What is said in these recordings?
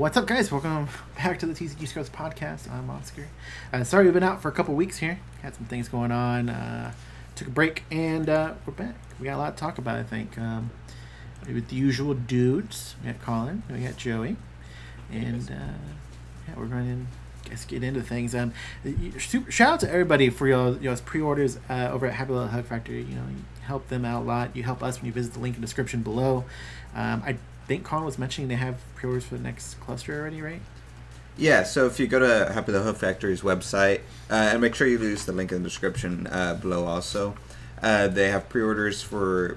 What's up, guys? Welcome back to the TCG Scrubs podcast. I'm Oscar. Uh, sorry we've been out for a couple weeks here. Had some things going on. Uh, took a break, and uh, we're back. We got a lot to talk about, I think. Um, with the usual dudes, we got Colin, we got Joey, and uh, yeah, we're going to guess get into things. Um, super, shout out to everybody for your your pre-orders uh, over at Happy Little Hug Factory. You know, you help them out a lot. You help us when you visit the link in the description below. Um, I think Colin was mentioning they have pre-orders for the next cluster already, right? Yeah, so if you go to Happy the Hug Factory's website, uh, and make sure you use the link in the description uh, below also, uh, they have pre-orders for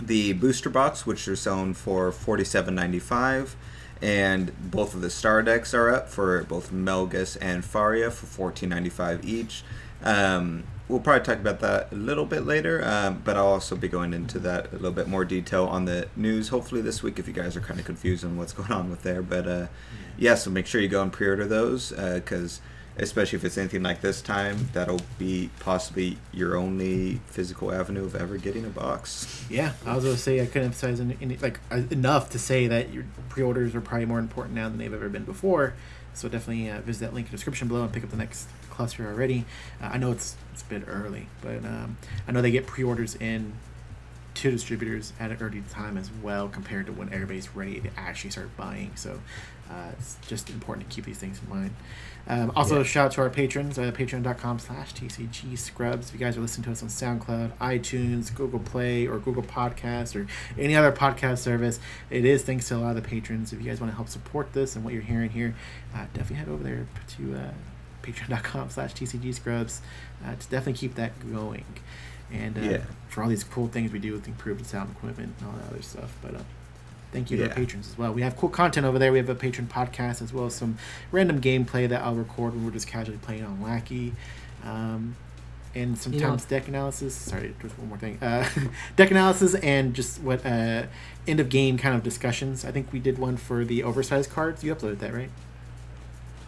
the booster box, which are selling for forty-seven ninety-five, and both of the star decks are up for both Melgis and Faria for fourteen ninety-five each. Um, we'll probably talk about that a little bit later, um, but I'll also be going into that a little bit more detail on the news, hopefully this week, if you guys are kind of confused on what's going on with there. But uh, yeah, so make sure you go and pre-order those, because uh, especially if it's anything like this time, that'll be possibly your only physical avenue of ever getting a box. Yeah, I was going to say I couldn't emphasize any, any, like uh, enough to say that your pre-orders are probably more important now than they've ever been before. So definitely uh, visit that link in the description below and pick up the next cluster already. Uh, I know it's it's a bit early, but um, I know they get pre-orders in to distributors at an early time as well compared to when everybody's ready to actually start buying. So uh, it's just important to keep these things in mind. Um, also, yeah. shout out to our patrons, uh, patreon.com slash TCG Scrubs. If you guys are listening to us on SoundCloud, iTunes, Google Play, or Google Podcasts, or any other podcast service, it is thanks to a lot of the patrons. If you guys want to help support this and what you're hearing here, uh, definitely head over there to uh, patreon.com slash TCG Scrubs uh, to definitely keep that going. And uh, yeah. for all these cool things we do with improved sound equipment and all that other stuff. But uh, thank you yeah. to our patrons as well. We have cool content over there. We have a patron podcast as well as some random gameplay that I'll record when we're just casually playing on Lackey. Um, and sometimes you know, deck analysis. Sorry, just one more thing. Uh, deck analysis and just what uh, end of game kind of discussions. I think we did one for the oversized cards. You uploaded that, right?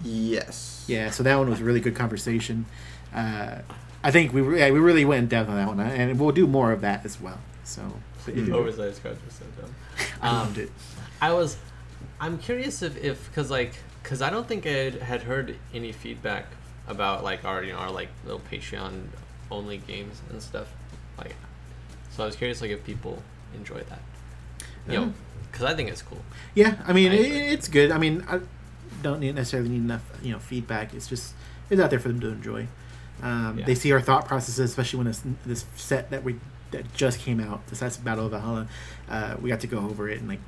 Yes. Yeah. So that one was a really good conversation. Uh, I think we yeah, we really went in depth on that one, and we'll do more of that as well. So oversized cards were so dumb. Um, I was, I'm curious if if because like because I don't think I had heard any feedback about like our you know our like little Patreon only games and stuff like. So I was curious like if people enjoy that. You know, because I think it's cool. Yeah, I mean I it, it's good. I mean I don't necessarily need enough you know feedback. It's just it's out there for them to enjoy. Um, yeah. They see our thought processes, especially when this, this set that we that just came out, the sets Battle of Valhalla. Uh, we got to go over it and like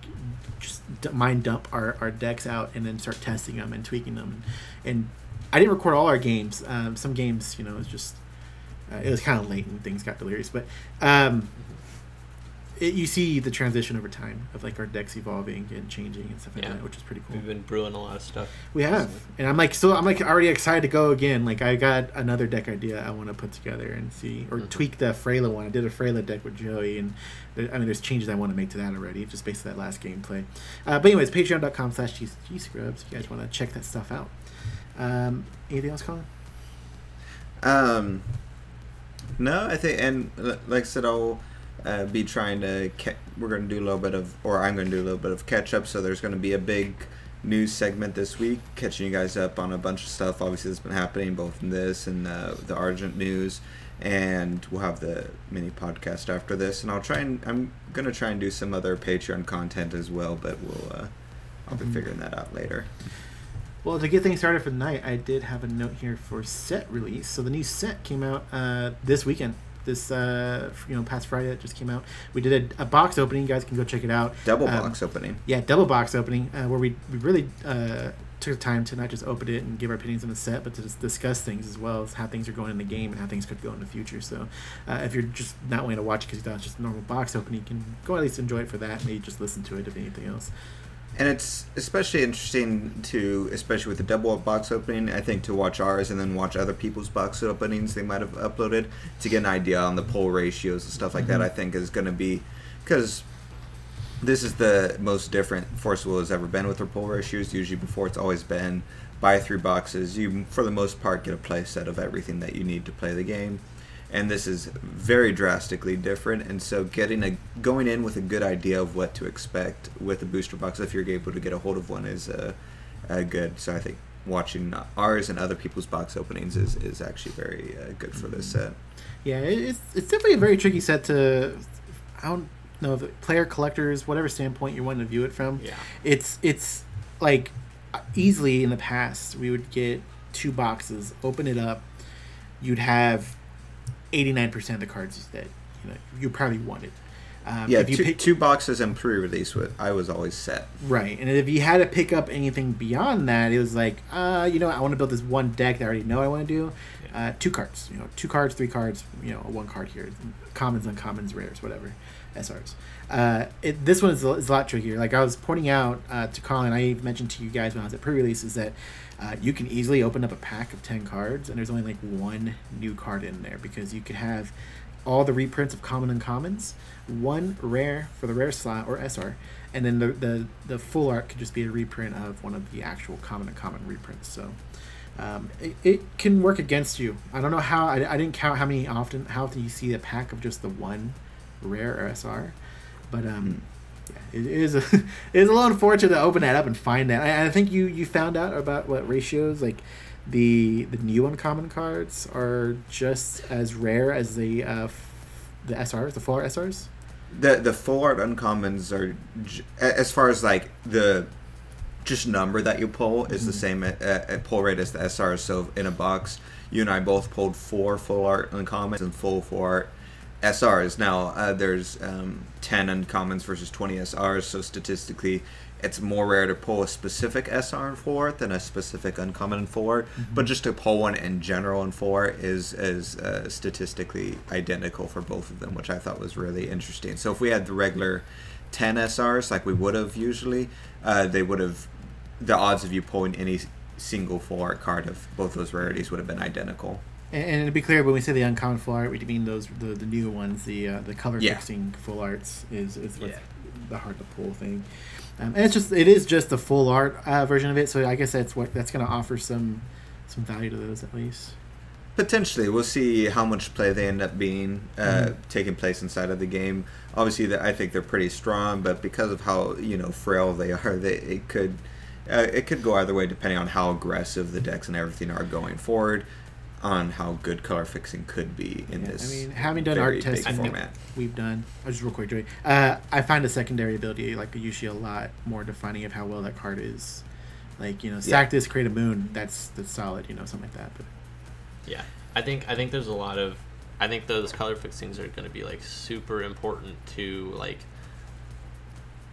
just mind dump our, our decks out and then start testing them and tweaking them. And, and I didn't record all our games. Um, some games, you know, it was just uh, it was kind of late and things got delirious. But um, it, you see the transition over time of like our decks evolving and changing and stuff like yeah. that, which is pretty cool. We've been brewing a lot of stuff. We have, and I'm like, so I'm like already excited to go again. Like I got another deck idea I want to put together and see or mm-hmm. tweak the Freyla one. I did a Freyla deck with Joey, and there, I mean, there's changes I want to make to that already, just based on that last gameplay. Uh, but anyways, Patreon.com/slash G Scrubs. If you guys want to check that stuff out. Um, anything else, Colin? Um, no, I think, and like I said, I'll uh, be trying to. Ca- we're going to do a little bit of, or I'm going to do a little bit of catch up. So there's going to be a big news segment this week, catching you guys up on a bunch of stuff. Obviously, that's been happening both in this and uh, the Argent news, and we'll have the mini podcast after this. And I'll try and I'm going to try and do some other Patreon content as well, but we'll uh, I'll be mm-hmm. figuring that out later. Well, to get things started for the night, I did have a note here for set release. So the new set came out uh, this weekend this uh, you know past Friday that just came out. We did a, a, box opening. You guys can go check it out. Double um, box opening. Yeah, double box opening uh, where we we really uh, took the time to not just open it and give our opinions on the set, but to just discuss things as well as how things are going in the game and how things could go in the future. So uh, if you're just not wanting to watch it because you thought it's just a normal box opening, you can go at least enjoy it for that. Maybe just listen to it if anything else and it's especially interesting to, especially with the double box opening, I think to watch ours and then watch other people's box openings they might have uploaded to get an idea on the pull ratios and stuff like mm-hmm. that. I think is going to be because this is the most different Force Will has ever been with their pull ratios. Usually before it's always been buy three boxes. You for the most part get a play set of everything that you need to play the game, and this is very drastically different. And so, getting a going in with a good idea of what to expect with a booster box, if you're able to get a hold of one, is uh, uh, good. So I think watching ours and other people's box openings is, is actually very uh, good for this set. Yeah, it's it's definitely a very tricky set to. I don't know the player collectors, whatever standpoint you want to view it from. Yeah, it's it's like easily in the past we would get two boxes, open it up, you'd have eighty nine percent of the cards that you know you probably wanted. Um, yeah, two, pick, two boxes and pre-release. With I was always set. Right, and if you had to pick up anything beyond that, it was like, uh, you know, I want to build this one deck that I already know I want to do. Uh, two cards, you know, two cards, three cards, you know, one card here, commons, uncommons, rares, whatever, SRs. Uh, it, this one is a, is a, lot trickier. Like I was pointing out uh, to Colin, I mentioned to you guys when I was at pre-release, is that uh, you can easily open up a pack of ten cards, and there's only like one new card in there because you could have all the reprints of common and commons, one rare for the rare slot or SR, and then the, the, the full art could just be a reprint of one of the actual common and common reprints. So um, it, it can work against you. I don't know how, I, I didn't count how many often, how often you see a pack of just the one rare or SR, but um, yeah, it is a, it is a little unfortunate to open that up and find that. I, I think you, you found out about what ratios, like the the new uncommon cards are just as rare as the uh, the SRs, the full art SRs. The the full art uncommons are as far as like the just number that you pull is mm-hmm. the same at, at, pull rate as the SRs. So in a box, you and I both pulled four full art uncommons and full full art SRs. Now uh, there's um, ten uncommons versus twenty SRs, so statistically it's more rare to pull a specific SR in four than a specific uncommon in 4 mm-hmm. but just to pull one in general in four is is uh, statistically identical for both of them, which I thought was really interesting. So if we had the regular ten SRs like we would have usually, uh, they would have the odds of you pulling any single full art card of both those rarities would have been identical. And, and to be clear, when we say the uncommon full art, we mean those the, the new ones, the uh, the color yeah. fixing full arts is is yeah. the hard to pull thing. Um, and it's just it is just the full art uh, version of it, so I guess that's what that's going to offer some some value to those at least. Potentially, we'll see how much play they end up being uh, mm-hmm. taking place inside of the game. Obviously, I think they're pretty strong, but because of how you know frail they are, they it could uh, it could go either way depending on how aggressive the decks and everything are going forward on how good color fixing could be in yeah, this. I mean, having done art tests format, we've done. Oh, just real quick, Joey. Uh, I find a secondary ability like usually a lot more defining of how well that card is. Like you know, sack yeah. this, create a moon. That's that's solid. You know, something like that. But yeah, I think I think there's a lot of. I think those color fixings are going to be like super important to like.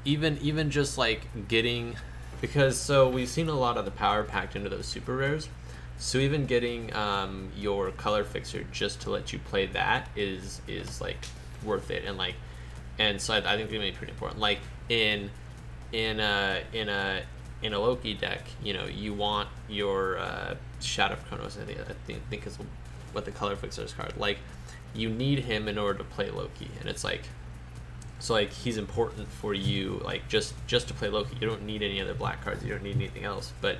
Even even just like getting, because so we've seen a lot of the power packed into those super rares so even getting um, your color fixer just to let you play that is is like worth it, and like, and so I, I think it's gonna be pretty important. Like in in a in a in a Loki deck, you know, you want your uh, Shadow of Chronos. I think I think, think is what the color fixer's card. Like, you need him in order to play Loki, and it's like, so like he's important for you, like just just to play Loki. You don't need any other black cards. You don't need anything else, but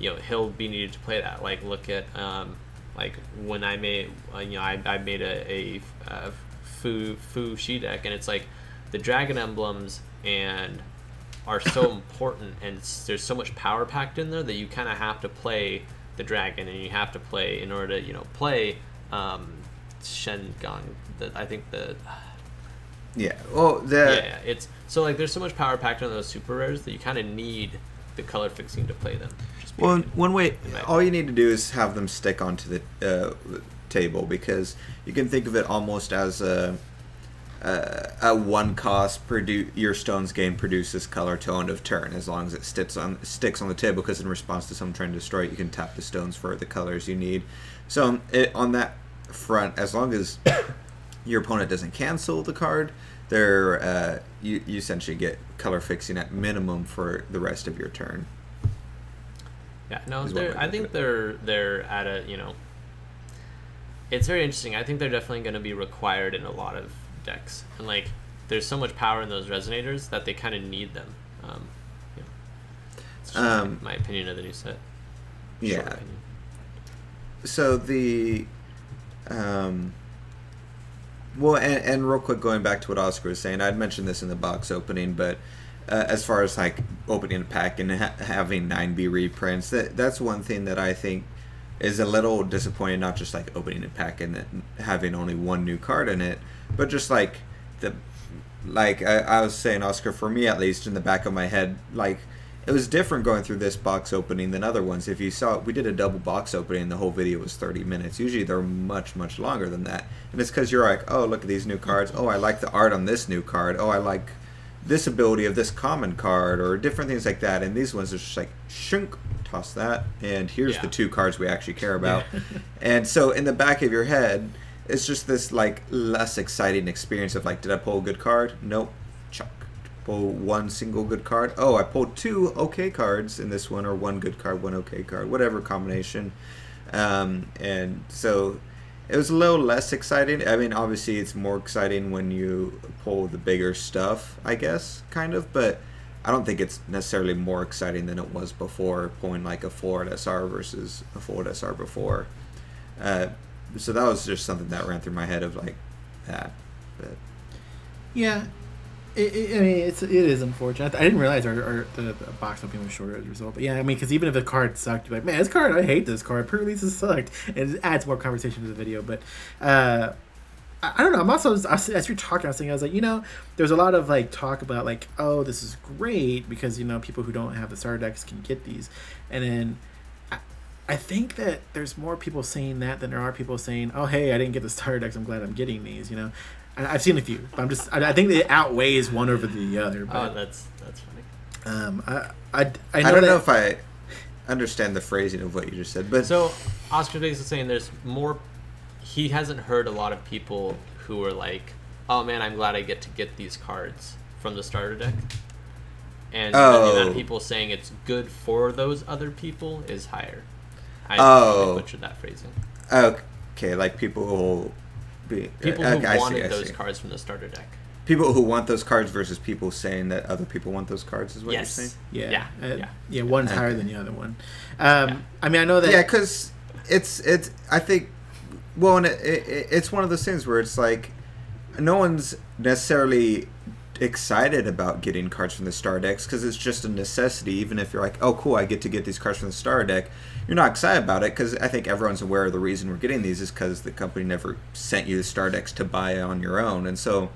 you know he'll be needed to play that. Like look at um, like when I made uh, you know I, I made a, a, a Fu Fu Shi deck and it's like the dragon emblems and are so important and there's so much power packed in there that you kind of have to play the dragon and you have to play in order to you know play um, Shen Gong. The, I think the yeah well the yeah, yeah it's so like there's so much power packed in those super rares that you kind of need the color fixing to play them. Well, one way, all you need to do is have them stick onto the uh, table because you can think of it almost as a uh, a one cost produ- your stones game produces color to end of turn. As long as it sticks on sticks on the table because in response to someone trying to destroy it you can tap the stones for the colors you need. So it, on that front as long as your opponent doesn't cancel the card they're uh, you, you essentially get color fixing at minimum for the rest of your turn yeah, no, they're, I think they're they're at a you know. It's very interesting. I think they're definitely going to be required in a lot of decks, and like there's so much power in those resonators that they kind of need them. Um, yeah. um, my, my, opinion of the new set. Yeah. So the, um, Well, and, and real quick, going back to what Oscar was saying, I'd mentioned this in the box opening, but uh, as far as like opening a pack and ha- having 9B reprints, that that's one thing that I think is a little disappointing. Not just like opening a pack and having only one new card in it, but just like the like I, I was saying, Oscar, for me at least, in the back of my head, like it was different going through this box opening than other ones. If you saw, we did a double box opening, the whole video was 30 minutes. Usually they're much, much longer than that. And it's because you're like, oh, look at these new cards. Oh, I like the art on this new card. Oh, I like this ability of this common card, or different things like that. And these ones are just like, shunk, toss that, and here's Yeah. the two cards we actually care about. And so in the back of your head, it's just this like less exciting experience of like, did I pull a good card? Nope. Chuck. Pull one single good card. Oh, I pulled two okay cards in this one, or one good card, one okay card, whatever combination. Um, and so it was a little less exciting. I mean, obviously, it's more exciting when you pull the bigger stuff, I guess, kind of. But I don't think it's necessarily more exciting than it was before, pulling like a Ford SR versus a Ford SR before. Uh, so that was just something that ran through my head of like that. But Yeah, it, it, I mean it's it is unfortunate. I didn't realize our, our the, the box opening was shorter as a result. But yeah, I mean because even if the card sucked, you're like, man, this card I hate this card. Pre-releases sucked, and it adds more conversation to the video. But uh, I, I don't know. I'm also as, you're talking, I was thinking, I was like, you know, there's a lot of like talk about like, oh, this is great because you know people who don't have the starter decks can get these, and then. I- I think that there's more people saying that than there are people saying, "Oh, hey, I didn't get the starter decks. I'm glad I'm getting these." You know, and I've seen a few, but I'm just I, I think it outweighs one over the other. Oh, But that's that's funny. um, I I, I, know I, don't that, know if I understand the phrasing of what you just said, but So Oscar Days is saying there's more. He hasn't heard a lot of people who are like, "Oh man, I'm glad I get to get these cards from the starter deck." And the amount Oh. of people saying it's good for those other people is higher. I, Oh. Butchered that phrasing. okay, like people who be People okay, who I see, wanted I those see. cards from the starter deck. People who want those cards versus people saying that other people want those cards is what yes. you're saying. yeah, Yeah. uh, yeah. yeah, one's higher than the other one. Um, Yeah. I mean, I know that. Yeah, because it's it's. I think. Well, and it, it, it's one of those things where it's like, no one's necessarily excited about getting cards from the star decks because it's just a necessity. Even if you're like, oh, cool, I get to get these cards from the star deck, you're not excited about it because I think everyone's aware of the reason we're getting these is because the company never sent you the star decks to buy on your own, and so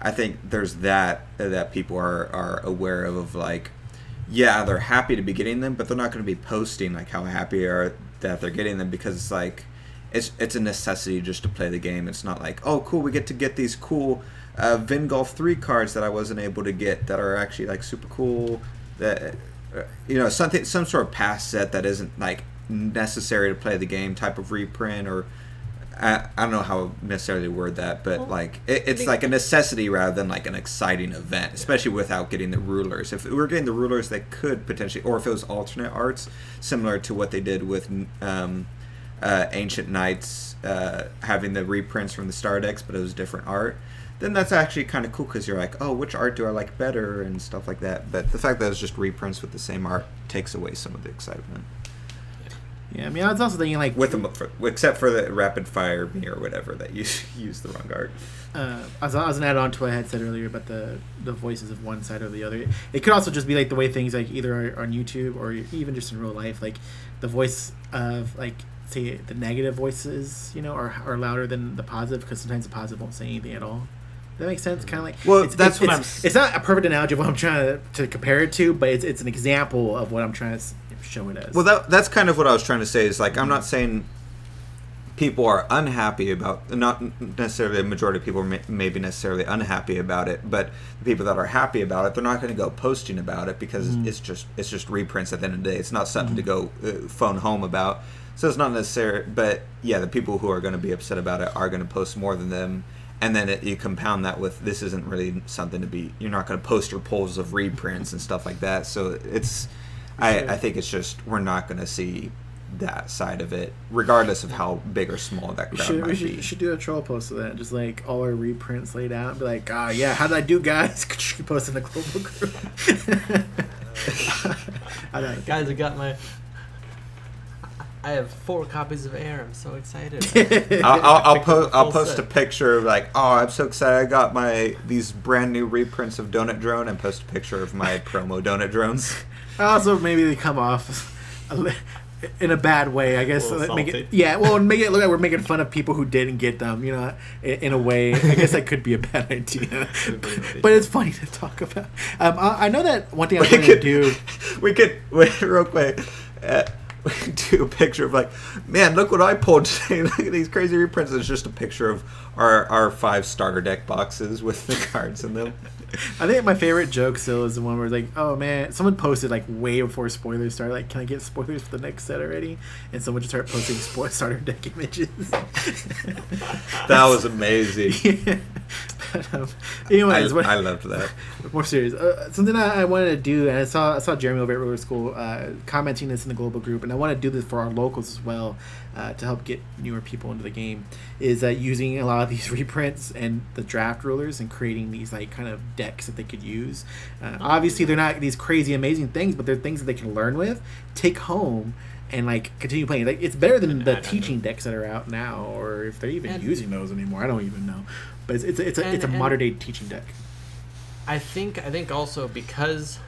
I think there's that that people are are aware of of like yeah, they're happy to be getting them, but they're not going to be posting like how happy are that they're getting them because it's like it's it's a necessity just to play the game. It's not like oh cool, we get to get these cool uh, Vingolf three cards that I wasn't able to get that are actually like super cool. That you know something some sort of pass set that isn't like necessary to play the game type of reprint or. I, I don't know how necessarily word that, but Well, like it, it's like a necessity rather than like an exciting event, especially without getting the rulers. If we were getting the rulers, they could potentially, or if it was alternate arts, similar to what they did with um, uh, Ancient Knights, uh, having the reprints from the Star decks, but it was different art. Then that's actually kind of cool because you're like, oh, which art do I like better and stuff like that. But the fact that it's just reprints with the same art takes away some of the excitement. Yeah, I mean, I was also thinking like With them, for, except for the rapid fire me or whatever that you use the wrong art. uh, I was, I was gonna add on to what I had said earlier about the the voices of one side or the other. It could also just be like the way things like either are on YouTube or even just in real life, like the voice of like say the negative voices, you know, are are louder than the positive because sometimes the positive won't say anything at all. Does that makes sense? Kind of like Well, it's, that's it's, what it's, I'm- It's not a perfect analogy of what I'm trying to, to compare it to, but it's it's an example of what I'm trying to show it as. Well, that, that's kind of what I was trying to say. Is like I'm not saying people are unhappy about not necessarily a majority of people may, may be necessarily unhappy about it but the people that are happy about it they're not going to go posting about it because Mhm. it's just it's just reprints at the end of the day it's not something to go uh, phone home about so it's not necessary but yeah the people who are going to be upset about it are going to post more than them and then it, you compound that with this isn't really something to be you're not going to post your polls of reprints and stuff like that so it's I, Sure. I think it's just we're not going to see that side of it, regardless of how big or small that We crowd should, we might should, be. should do a troll post of that. Just like all our reprints laid out. And be like, ah, yeah, how did I do, guys? Could you post in the global group? I don't know. Guys, I got my. I have four copies of Air. I'm so excited. I'll, I'll, I'll, po- I'll post set. a picture of like, oh, I'm so excited! I got my these brand new reprints of Donut Drone, and post a picture of my promo Donut Drones. Also, maybe they come off in a bad way, I guess. Make it, yeah, well, make it look like we're making fun of people who didn't get them. You know, in, in a way, I guess that could be a bad idea. but it's funny to talk about. Um, I, I, know that one thing I was going to do. We could wait real quick. Uh, do a picture of like, man, look what I pulled today. look at these crazy reprints. It's just a picture of our our five starter deck boxes with the cards in them. I think my favorite joke still is the one where like, oh man, someone posted like way before spoilers started, like, can I get spoilers for the next set already? And someone just started posting spoiler starter deck images. that was amazing. yeah. But, um, anyways, I, what, I loved that. More serious, uh, something I, I, wanted to do, and I saw I saw Jeremy over at Roller School uh, commenting this in the global group, and I want to do this for our locals as well uh, to help get newer people into the game. Is uh, using a lot of these reprints and the draft rulers and creating these like kind of decks that they could use. Uh, obviously, they're not these crazy amazing things, but they're things that they can learn with, take home, and like continue playing. Like it's better than the teaching decks that are out now, or if they're even and, using those anymore. I don't even know. But it's it's, it's a and, it's a modern day teaching deck. I think I think also because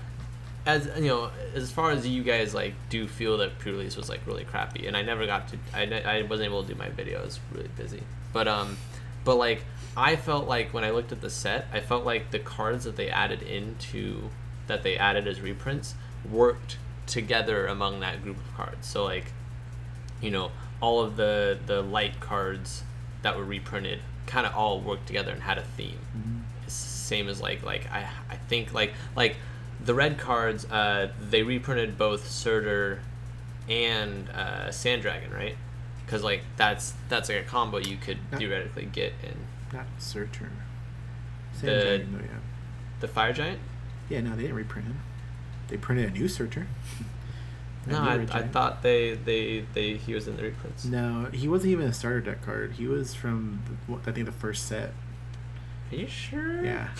as you know, as far as you guys like do feel that pre-release was like really crappy, and I never got to, I, I wasn't able to do my video. I was really busy, but um, but like I felt like when I looked at the set, I felt like the cards that they added into that they added as reprints worked together among that group of cards. So like, you know, all of the the light cards that were reprinted kind of all worked together and had a theme. Mm-hmm. Same as like like I I think like like the red cards uh, they reprinted both Surtur and uh, Sand Dragon, right? Because like that's that's like a combo you could not, theoretically get in. Not Surtur. Sand the, Dragon, though, yeah. The Fire Giant. Yeah, no, they didn't reprint him. They printed a new Surtur. no, I, I thought they, they they he was in the reprints. No, he wasn't even a starter deck card. He was from the, I think the first set. Are you sure? Yeah.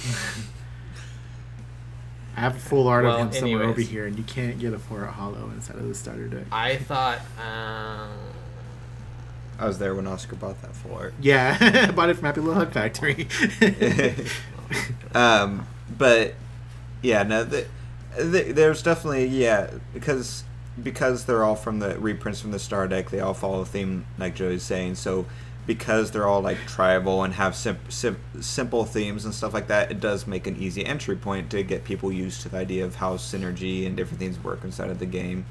I have a full art well, of him somewhere anyways. over here, and you can't get a four art hollow inside of the starter deck. I thought. Um... I was there when Oscar bought that full art. Yeah, I bought it from Happy Little Hug Factory. um, but yeah, no, the, the, there's definitely yeah because because they're all from the reprints from the star deck. They all follow the theme, like Joey's saying. So because they're all like tribal and have sim- sim- simple themes and stuff like that, it does make an easy entry point to get people used to the idea of how synergy and different things work inside of the game,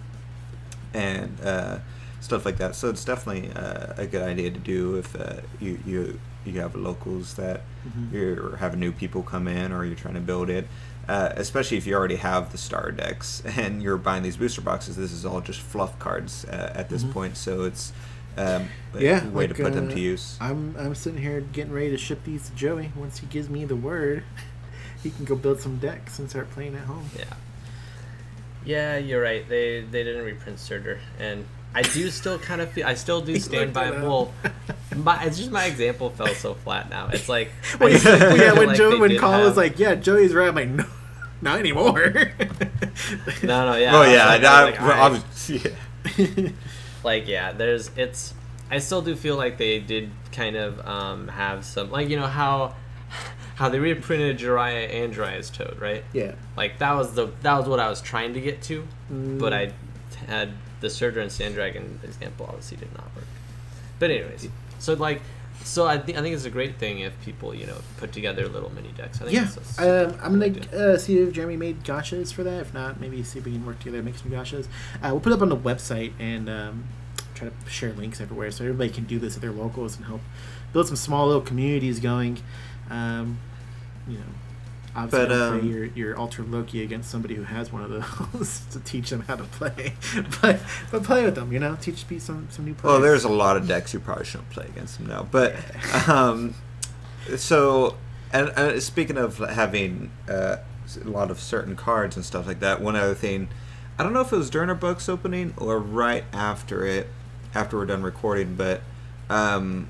and uh, stuff like that. So it's definitely uh, a good idea to do if uh, you you you have locals that mm-hmm. you're having new people come in or you're trying to build it. Uh, especially if you already have the star decks and you're buying these booster boxes, this is all just fluff cards uh, at this mm-hmm. point. So it's um, yeah, way like, to put uh, them to use. I'm I'm sitting here getting ready to ship these to Joey. Once he gives me the word, he can go build some decks and start playing at home. Yeah. Yeah, you're right. They they didn't reprint Surtur, and I do still kind of feel. I still do stand by. Well, my it's just my example fell so flat now. It's like well, yeah, yeah, when like Joe when Colin have... was like, "Yeah, Joey's right," I'm like, "No, not anymore." no, no, yeah. Oh yeah, like, I, I, like, I, I was. Yeah like yeah, there's it's. I still do feel like they did kind of um, have some like you know how how they reprinted Jiraiya and Jiraiya's Toad, right? Yeah. Like that was the that was what I was trying to get to, mm. but I had the Surtur and Sand Dragon example obviously did not work. But anyways, so like so I think I think it's a great thing if people you know put together little mini decks. I think yeah, um, I'm gonna uh, see if Jeremy made gachas for that. If not, maybe see if we can work together and make some gachas. Uh, we'll put it up on the website and um, try to share links everywhere so everybody can do this at their locals and help build some small little communities going. Um, you know, obviously but, um, your, your Alter Loki against somebody who has one of those to teach them how to play. but but play with them, you know, teach me some some new players. Well, there's a lot of decks you probably shouldn't play against them now. But um, so and, and, speaking of having uh, a lot of certain cards and stuff like that, one other thing. I don't know if it was during our books opening or right after it, after we're done recording, but um,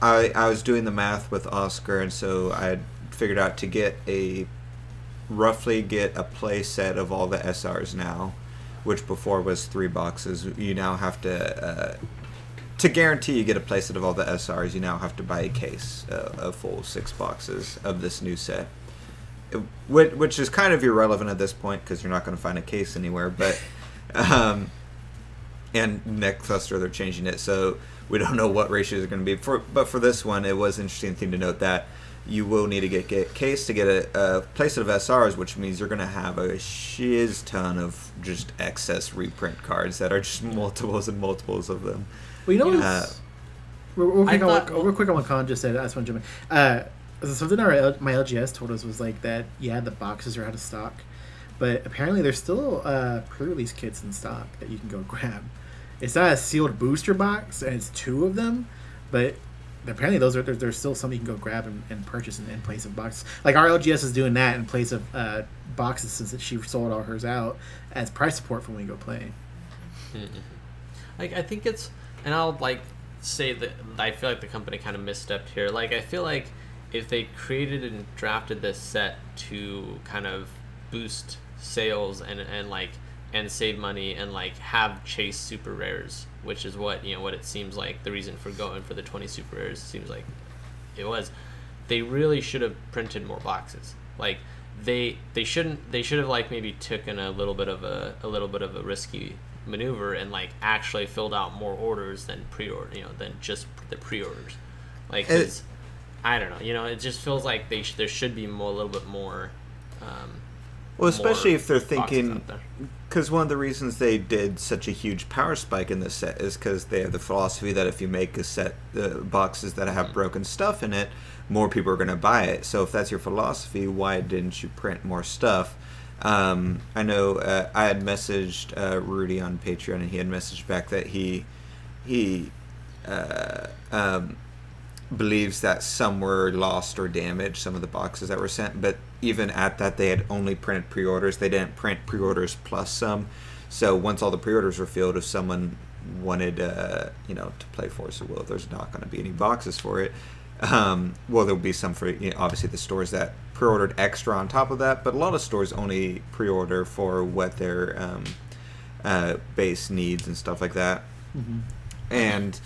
I I was doing the math with Oscar, and so I figured out to get a roughly get a play set of all the SRs now which before was three boxes. You now have to uh, to guarantee you get a playset of all the SRs. You now have to buy a case, uh, a full six boxes of this new set, which, which is kind of irrelevant at this point because you're not going to find a case anywhere. But um, and next cluster they're changing it, so we don't know what ratios are going to be. For but for this one, it was interesting thing to note that you will need to get, get case to get a, a playset of SRs, which means you're going to have a shiz ton of just excess reprint cards that are just multiples and multiples of them. Well, you know, uh, real, real, quick thought, on what, real quick on what Colin just said. I just want to jump in. Uh, something our my LGS told us was like that. Yeah, the boxes are out of stock, but apparently there's still uh, pre-release kits in stock that you can go grab. It's not a sealed booster box, and it's two of them, but apparently those are there, there's still some you can go grab and, and purchase in, in, place of boxes. Like our LGS is doing that in place of uh, boxes since she sold all hers out as price support for when we go play. Mm-hmm. Like I think it's, and I'll like say that I feel like the company kind of misstepped here. Like I feel like if they created and drafted this set to kind of boost sales and and like and save money and like have chase super rares which is what you know what it seems like the reason for going for the 20 super rares seems like it was. They really should have printed more boxes. Like they they shouldn't they should have like maybe taken a little bit of a, a little bit of a risky maneuver and like actually filled out more orders than pre-order you know than just the pre-orders. Like i don't know you know it just feels like they sh- there should be more a little bit more um, well, especially if they're thinking, because one of the reasons they did such a huge power spike in this set is because they have the philosophy that if you make a set uh, boxes that have mm-hmm. broken stuff in it, more people are going to buy it. So if that's your philosophy, why didn't you print more stuff? Um, I know uh, I had messaged uh, Rudy on Patreon, and he had messaged back that he he uh, um, believes that some were lost or damaged, some of the boxes that were sent. But even at that, they had only printed pre orders. They didn't print pre orders plus some. So once all the pre orders were filled, if someone wanted, uh, you know, to play Force of Will, there's not going to be any boxes for it. Um, well, there'll be some for you know, obviously the stores that pre-ordered extra on top of that, but a lot of stores only pre-order for what their um, uh, base needs and stuff like that. Mm-hmm. And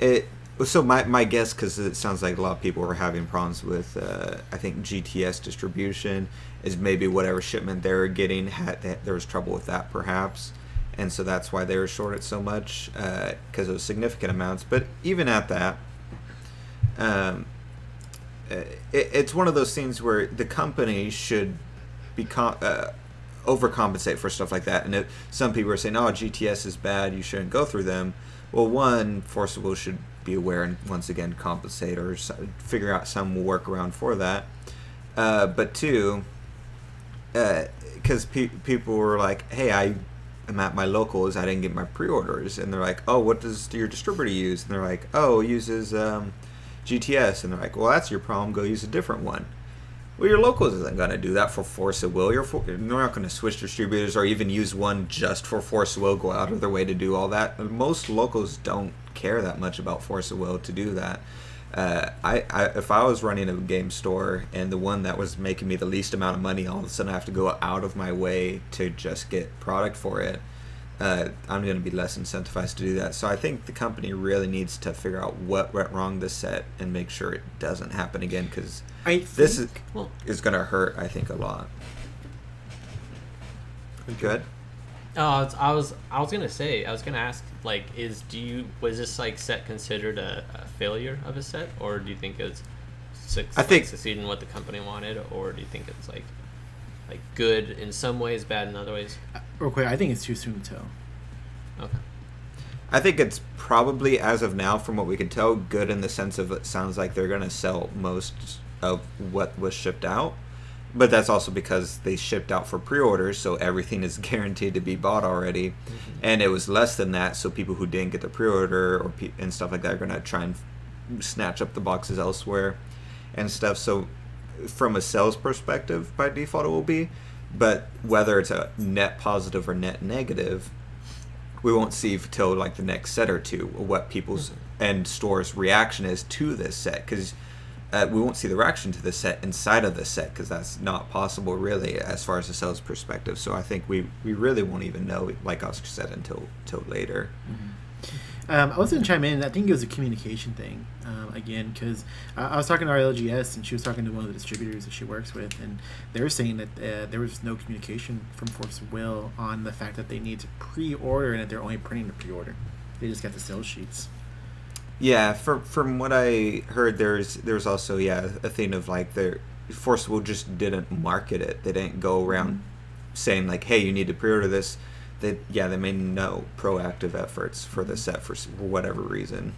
it so my, my guess, because it sounds like a lot of people were having problems with, uh, I think GTS distribution is maybe whatever shipment they're getting had there was trouble with that perhaps, and so that's why they were shorted so much because uh, of significant amounts. But even at that, um, uh, it, it's one of those things where the company should be com- uh, overcompensate for stuff like that. And if some people are saying, "Oh, GTS is bad, you shouldn't go through them," well, one, Will should be aware and once again compensate or figure out some workaround for that. Uh, but two, because uh, pe- people were like, "Hey, I am at my locals. I didn't get my pre-orders," and they're like, "Oh, what does your distributor use?" And they're like, "Oh, uses um, GTS," and they're like, "Well, that's your problem. Go use a different one." Well, your locals isn't going to do that for Force of Will. You're, for, they're not going to switch distributors or even use one just for Force of Will, go out of their way to do all that. Most locals don't care that much about Force of Will to do that. Uh, I, I, if I was running a game store and the one that was making me the least amount of money, all of a sudden I have to go out of my way to just get product for it. Uh, I'm going to be less incentivized to do that. So I think the company really needs to figure out what went wrong this set and make sure it doesn't happen again because this is well, is going to hurt. I think a lot. Good. Oh, I was I was gonna say I was gonna ask like is do you was this like set considered a, a failure of a set or do you think it's su- I think succeeding what the company wanted or do you think it's like like good in some ways bad in other ways? Uh, real quick, I think it's too soon to tell. Okay. I think it's probably as of now, from what we can tell, good in the sense of it sounds like they're gonna sell most of what was shipped out but that's also because they shipped out for pre-orders so everything is guaranteed to be bought already mm-hmm. and it was less than that so people who didn't get the pre-order or pe- and stuff like that are going to try and snatch up the boxes elsewhere and stuff so from a sales perspective by default it will be but whether it's a net positive or net negative we won't see until like the next set or two what people's mm-hmm. and stores reaction is to this set because uh, we won't see the reaction to the set inside of the set because that's not possible really as far as the sales perspective. So I think we, we really won't even know, like Oscar said, until until later. Mm-hmm. Um, I was going to chime in. I think it was a communication thing um, again because uh, I was talking to our LGS and she was talking to one of the distributors that she works with, and they were saying that uh, there was no communication from Force Will on the fact that they need to pre-order and that they're only printing the pre-order. They just got the sales sheets. Yeah, for, from what I heard, there's there's also yeah a thing of like their Force Will just didn't market it. They didn't go around mm-hmm. saying like, hey, you need to pre-order this they yeah they made no proactive efforts for the set for, for whatever reason.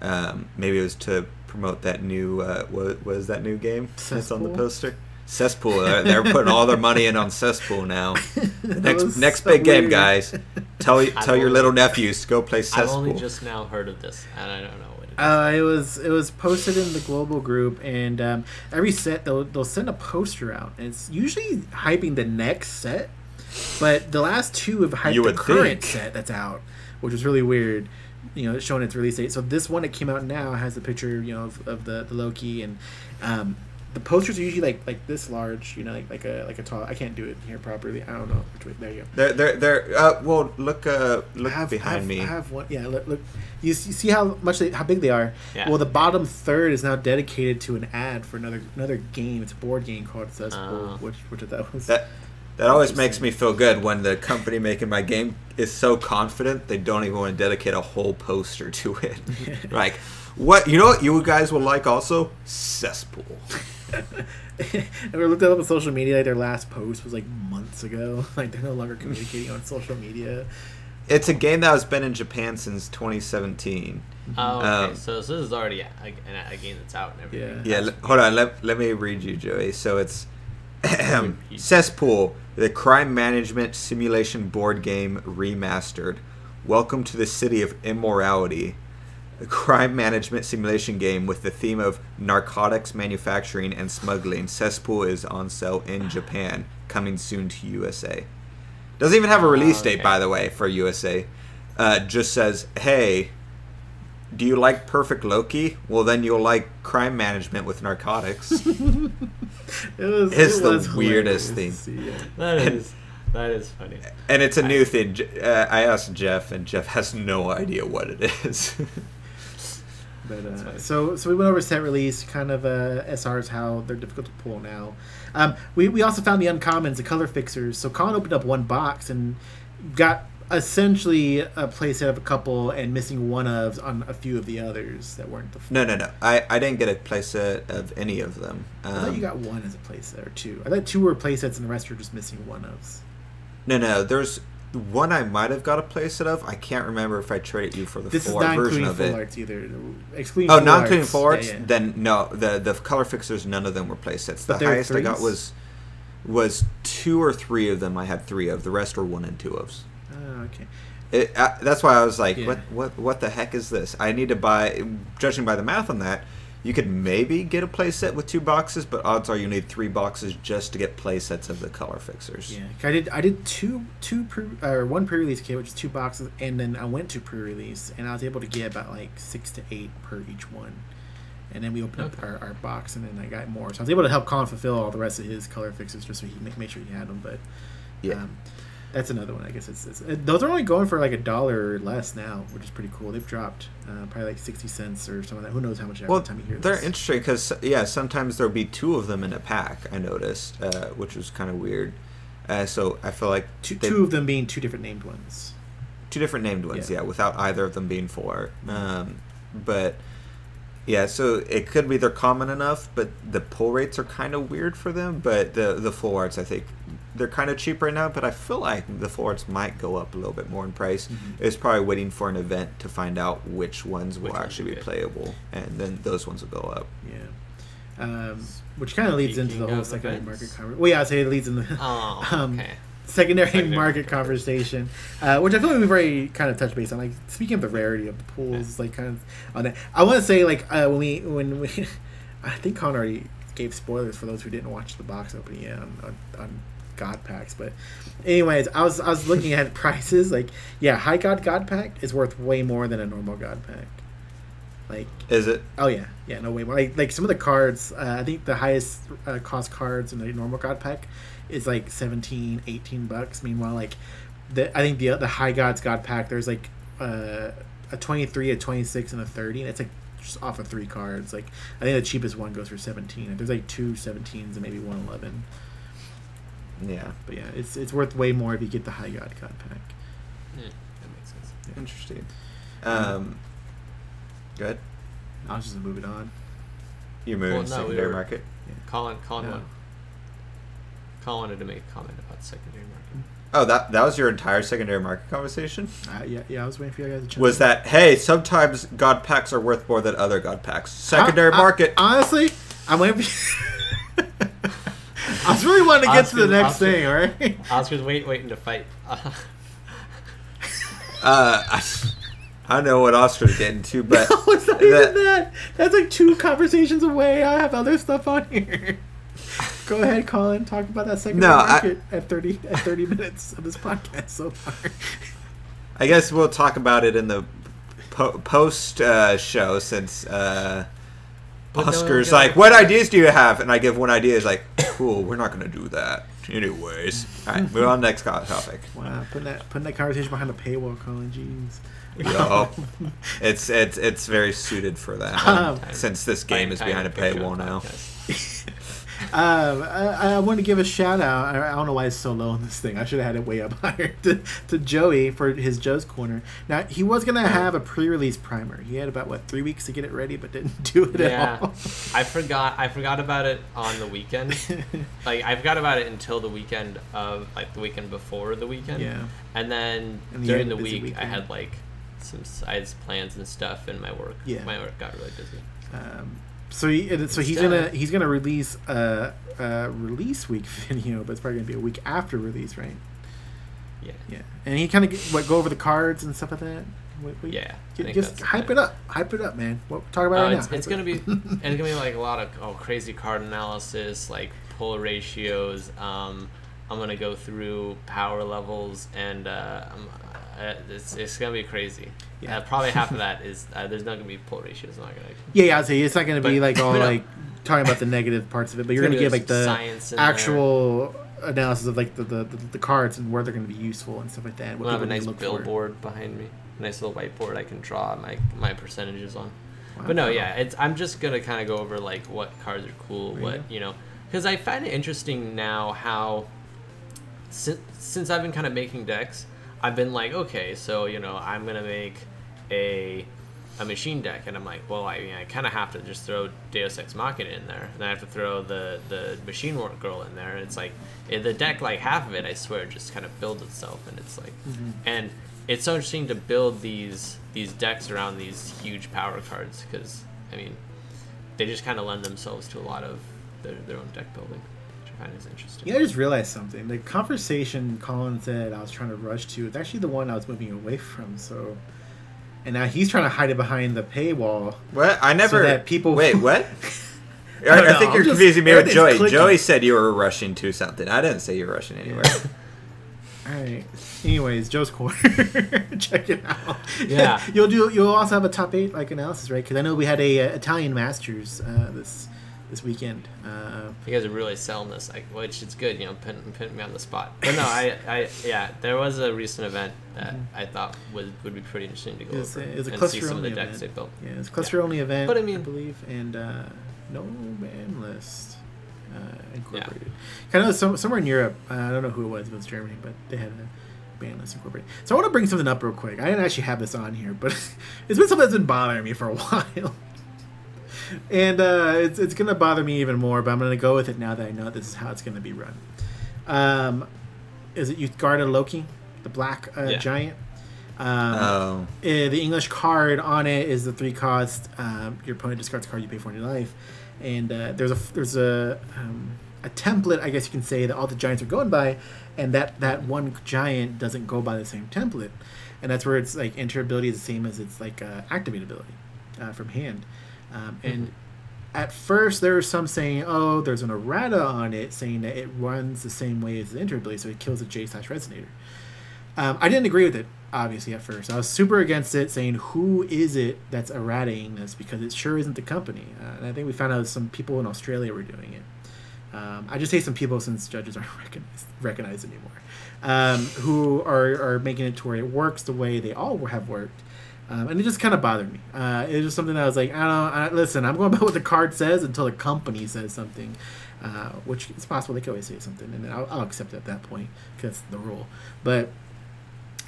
Um, maybe it was to promote that new uh, what was that new game Cesspool? that's on the poster. Cesspool. They're putting all their money in on Cesspool now. next next so big weird. game, guys. Tell tell your little nephews to go play Cesspool. I've only just now heard of this, and I don't know what it is. Uh, it was it was posted in the global group, and um, every set they'll they'll send a poster out, and it's usually hyping the next set but the last two have hyped the current think. set that's out, which is really weird. You know, showing its release date. So this one that came out now has a picture, you know, of, of the the Loki, and um, the posters are usually like like this large. You know, like like a like a tall. I can't do it here properly. I don't know which way. There you go. They're they're, they're uh, well look uh look have, behind have, me. I have one. Yeah, look. look you, you see how much they, how big they are. Yeah. Well, the bottom third is now dedicated to an ad for another another game. It's a board game called Cesspool, uh, which which that was. That, that always makes me feel good when the company making my game is so confident they don't even want to dedicate a whole poster to it. like, what you know what you guys will like also cesspool. and we looked it up on social media. Like their last post was like months ago. Like they're no longer communicating on social media. It's a game that has been in Japan since 2017. Oh, okay. Um, so, so this is already a, a, a, game that's out and everything. Yeah. Yeah. Hold on. Let, let me read you, Joey. So it's Cesspool, the crime management simulation board game remastered. Welcome to the city of immorality. A crime management simulation game with the theme of narcotics manufacturing and smuggling. Cesspool is on sale in Japan, coming soon to USA. Doesn't even have a release date, by the way, for USA. Uh, just says, hey, do you like Perfect Loki? Well, then you'll like crime management with narcotics. it was, it's it the was weirdest thing. That is that is funny. And it's a I, new thing. Uh, I asked Jeff, and Jeff has no idea what it is. but uh, so so we went over set release, kind of uh, SRs how they're difficult to pull now. Um, we we also found the uncommons, the color fixers. So Colin opened up one box and got essentially a playset of a couple and missing one of on a few of the others that weren't the. No, no, no. I, I didn't get a playset of any of them. Um, I thought you um, got one as a playset or two. I thought two were playsets and the rest were just missing one of. No, no. There's one I might have got a playset of. I can't remember if I traded you for the this full version of it. Arts either. Excluding oh, not including full arts. Yeah, yeah. Then no, the the color fixers. None of them were playsets. The highest I got was was two or three of them. I had three of. The rest were one and two ofs. Oh, okay. It, uh, that's why I was like, yeah. what, what, what the heck is this? I need to buy. Judging by the math on that, you could maybe get a playset with two boxes, but odds are you need three boxes just to get playsets of the color fixers. Yeah, I did. I did two, two pre, or one pre-release kit, which is two boxes, and then I went to pre-release, and I was able to get about like six to eight per each one. And then we opened okay. up our, our box, and then I got more. So I was able to help Colin fulfill all the rest of his color fixes, just so he make, make sure he had them. But yeah. Um, that's another one. I guess it's, it's those are only going for like a dollar or less now, which is pretty cool. They've dropped uh, probably like sixty cents or something. Like that. Who knows how much? Well, time you hear they're this. interesting because yeah, sometimes there'll be two of them in a pack. I noticed, uh, which was kind of weird. Uh, so I feel like two, two of them being two different named ones. Two different named ones, yeah, yeah without either of them being 4 mm-hmm. um, but yeah, so it could be they're common enough, but the pull rates are kind of weird for them. But the the full arts, I think, they're kind of cheap right now. But I feel like the full arts might go up a little bit more in price. Mm-hmm. It's probably waiting for an event to find out which ones will which actually be playable, and then those ones will go up. Yeah. Um, which kind of leads into the whole secondary market conversation. Well, yeah, I'd say it leads in the. Oh, um, okay secondary, secondary market conversation, uh, which I feel like we've already kind of touched base on. Like speaking of the rarity of the pools, yeah. like kind of on that. I want to say like uh, when we when we, I think Con already gave spoilers for those who didn't watch the box opening yet on, on, on God packs. But anyways, I was I was looking at prices. Like yeah, high God God pack is worth way more than a normal God pack. Like, is it? Oh yeah, yeah, no way. Like, like some of the cards, uh, I think the highest uh, cost cards in the normal god pack is like 17, 18 bucks. Meanwhile, like, the I think the the high gods god pack, there's like uh, a twenty three, a twenty six, and a thirty, and it's like just off of three cards. Like, I think the cheapest one goes for seventeen. There's like two 17s and maybe one 11. Yeah, but yeah, it's it's worth way more if you get the high god god pack. Yeah, that makes sense. Yeah. Interesting. Um, good. I'll just move it on. You're moving well, no, secondary we were, market. Yeah. Colin, Colin, no. Colin wanted to make a comment about secondary market. Oh, that that was your entire secondary market conversation. Uh, yeah, yeah. I was waiting for you guys to. Was that hey? Sometimes god packs are worth more than other god packs. Secondary I, market. I, honestly, I'm waiting. For I was really wanting to get Oscar, to the next Oscar, thing. right? Oscar's wait, waiting to fight. uh, I, I know what Oscar's getting to, but no, it's not that, even that. That's like two conversations away. I have other stuff on here. Go ahead, Colin. Talk about that second no, market I, at thirty at thirty minutes of this podcast so far. I guess we'll talk about it in the po- post uh, show since uh, Oscar's no, like, "What ideas do you have?" And I give one idea. Is like, "Cool, we're not gonna do that." Anyways, all right, move on next topic. Wow, putting that putting that conversation behind the paywall, Colin Jeans. Yo, it's it's it's very suited for that um, since this game is behind a paywall now. Um, I, I, want to give a shout out. I, I, don't know why it's so low on this thing. I should have had it way up higher to, to Joey for his Joe's corner. Now he was gonna have a pre-release primer. He had about what three weeks to get it ready, but didn't do it yeah, at all. I forgot. I forgot about it on the weekend. like I forgot about it until the weekend of like the weekend before the weekend. Yeah. And then and during the week, weekend. I had like some sides plans and stuff, and my work. Yeah. My work got really busy. Um, so he, so he's gonna he's gonna release a, a, release week video, but it's probably gonna be a week after release, right? Yeah. Yeah, and he kind of what go over the cards and stuff like that. Wait, wait, yeah, just hype it up, hype it up, man. Well, talk about uh, it it's, it's gonna be it's gonna be like a lot of oh crazy card analysis, like pull ratios. Um, I'm gonna go through power levels, and uh, uh, it's, it's gonna be crazy. Yeah, uh, probably half of that is uh, there's not gonna be pull ratios. Not gonna. Yeah, yeah. I'd say it's not gonna but, be like all like talking about the negative parts of it, but you're gonna, get like the actual there. analysis of like the, the, the, the, cards and where they're gonna be useful and stuff like that. What I have a nice billboard for. behind me, a nice little whiteboard I can draw my my percentages on. Wow. But no, yeah, it's I'm just gonna kind of go over like what cards are cool, what you know, because I find it interesting now how since since I've been kind of making decks I've been like, okay, so you know, I'm gonna make a a machine deck, and I'm like, well, I mean, I kind of have to just throw Deus Ex Machina in there, and I have to throw the the machine work girl in there. And it's like the deck, like half of it, I swear, just kind of builds itself, and it's like, mm-hmm. and it's so interesting to build these these decks around these huge power cards. Because I mean, they just kind of lend themselves to a lot of their, their own deck building find is interesting. Yeah, I just realized something. The conversation Colin said I was trying to rush to is actually the one I was moving away from. So, and now he's trying to hide it behind the paywall. What? I never. So that people. Wait, what? I, I, I, think you're confusing me with Joey. Clicking. Joey said you were rushing to something. I didn't say you were rushing anywhere. All right. Anyways, Joe's corner. Check it out. Yeah. you'll do. You'll also have a top eight like analysis, right? Because I know we had a, a Italian Masters uh, this this weekend. Uh, you guys are really selling this, like, which is good. You know, putting, putting me on the spot. But no, I, I, yeah, there was a recent event that mm-hmm. I thought was would be pretty interesting to go it's over a, it's a and see some of the decks event. they built. Yeah, it's a cluster yeah. only event. But I mean, I believe, and uh, no ban list uh, incorporated. Yeah. Kind of some, somewhere in Europe. Uh, I don't know who it was. It was Germany, but they had a ban list incorporated. So I want to bring something up real quick. I didn't actually have this on here, but it's been something that's been bothering me for a while and uh, it's it's gonna bother me even more. But I'm gonna go with it now that I know this is how it's gonna be run. Um, is it Utgarda Loki, the black uh, yeah. giant? Um, oh. Uh, the English card on it is the three cost. Um, your opponent discards a card you pay for in your life, and uh, there's a there's a um, a template, I guess you can say, that all the giants are going by, and that that one giant doesn't go by the same template, and that's where it's like enter ability is the same as its like uh, activate ability uh, from hand. Um, and at first, there were some saying, "Oh, there's an errata on it, saying that it runs the same way as the enter ability, so it kills a J slash resonator." Um, I didn't agree with it obviously at first. I was super against it, saying who is it that's eradicating this because it sure isn't the company. Uh, and I think we found out some people in Australia were doing it. Um, I just say some people since judges aren't recognized, recognized anymore, um, who are, are making it to where it works the way they all have worked. Um, and it just kind of bothered me. Uh, it was just something that I was like, I don't I, listen. I'm going by what the card says until the company says something, uh, which it's possible they could always say something, and I'll, I'll accept it at that point because the rule. But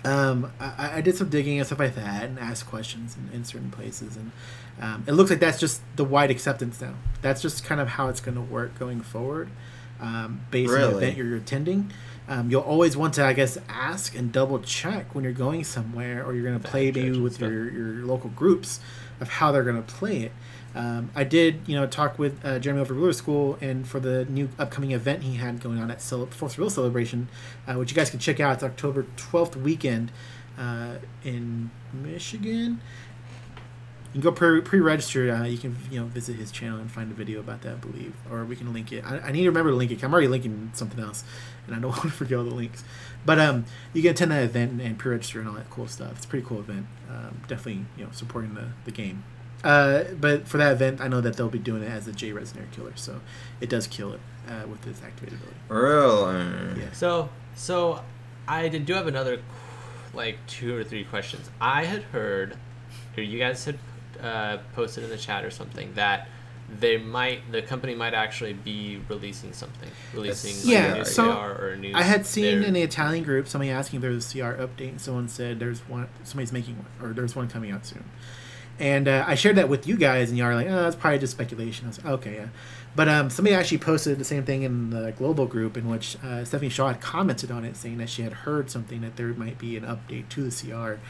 um, I, I, did some digging and stuff like that, and asked questions in, in certain places, and um, it looks like that's just the wide acceptance now. That's just kind of how it's going to work going forward, um, based really? on the event you're attending. Um, you'll always want to, I guess, ask and double check when you're going somewhere, or you're going to play maybe with your, your local groups of how they're going to play it. Um, I did, you know, talk with uh, Jeremy over Ruler School, and for the new upcoming event he had going on at Cel- Force Real Celebration, uh, which you guys can check out. It's October 12th weekend uh, in Michigan. You can go pre pre register. Uh, you can you know visit his channel and find a video about that, I believe, or we can link it. I, I need to remember to link it. I'm already linking something else, and I don't want to forget all the links. But um, you can attend that event and, and pre register and all that cool stuff. It's a pretty cool event. Um, definitely you know supporting the the game. Uh, but for that event, I know that they'll be doing it as a J Resonary killer, so it does kill it uh, with its activated ability. Really? Yeah. So, so I did, do have another, like two or three questions. I had heard, or you guys had uh, posted in the chat or something that they might the company might actually be releasing something releasing like yeah so or a new i had seen in the italian group somebody asking if there was a cr update and someone said there's one somebody's making one or there's one coming out soon and uh, I shared that with you guys, and y'all are like, "Oh, that's probably just speculation." I was like, "Okay, yeah." But um, somebody actually posted the same thing in the global group, in which uh, Stephanie Shaw had commented on it, saying that she had heard something that there might be an update to the CR.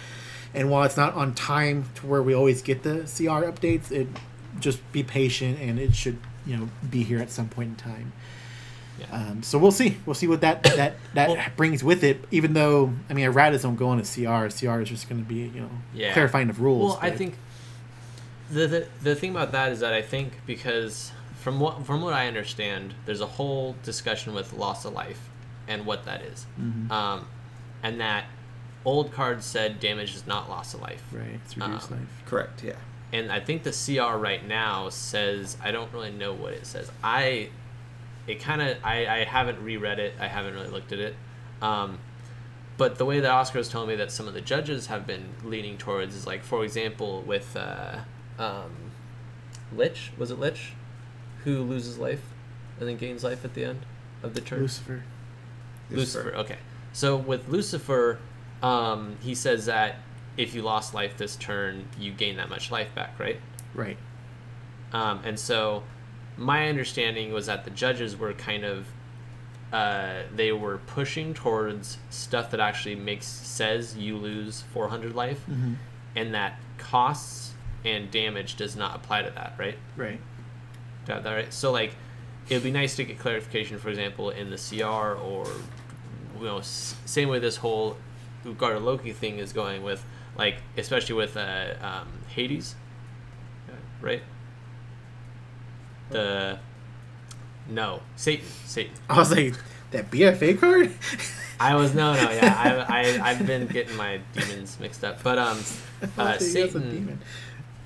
And while it's not on time to where we always get the CR updates, it just be patient, and it should you know be here at some point in time. Yeah. Um, so we'll see. We'll see what that that that well, brings with it. Even though I mean, erratas don't go on a CR. CR is just going to be you know yeah. clarifying of rules. Well, but. I think the, the the thing about that is that I think because from what from what I understand, there's a whole discussion with loss of life and what that is. Mm-hmm. Um, and that old cards said damage is not loss of life. Right, it's reduced um, life. Correct. Yeah. And I think the CR right now says I don't really know what it says. I it kind of I, I haven't reread it. I haven't really looked at it. Um, but the way that Oscar was telling me that some of the judges have been leaning towards is like, for example, with uh, um, Lich was it Lich, who loses life, and then gains life at the end of the turn. Lucifer. Lucifer. Lucifer. Okay. So with Lucifer, um, he says that if you lost life this turn, you gain that much life back, right? Right. Um, and so, my understanding was that the judges were kind of uh, they were pushing towards stuff that actually makes says you lose 400 life, mm-hmm. and that costs and damage does not apply to that, right? Right. That, that right? So like, it would be nice to get clarification, for example, in the CR or you know, same way this whole Utgarda Loki thing is going with, like especially with uh, um, Hades, right? The no Satan, Satan. I was like that BFA card. I was no no yeah I I I've been getting my demons mixed up, but um, uh, Satan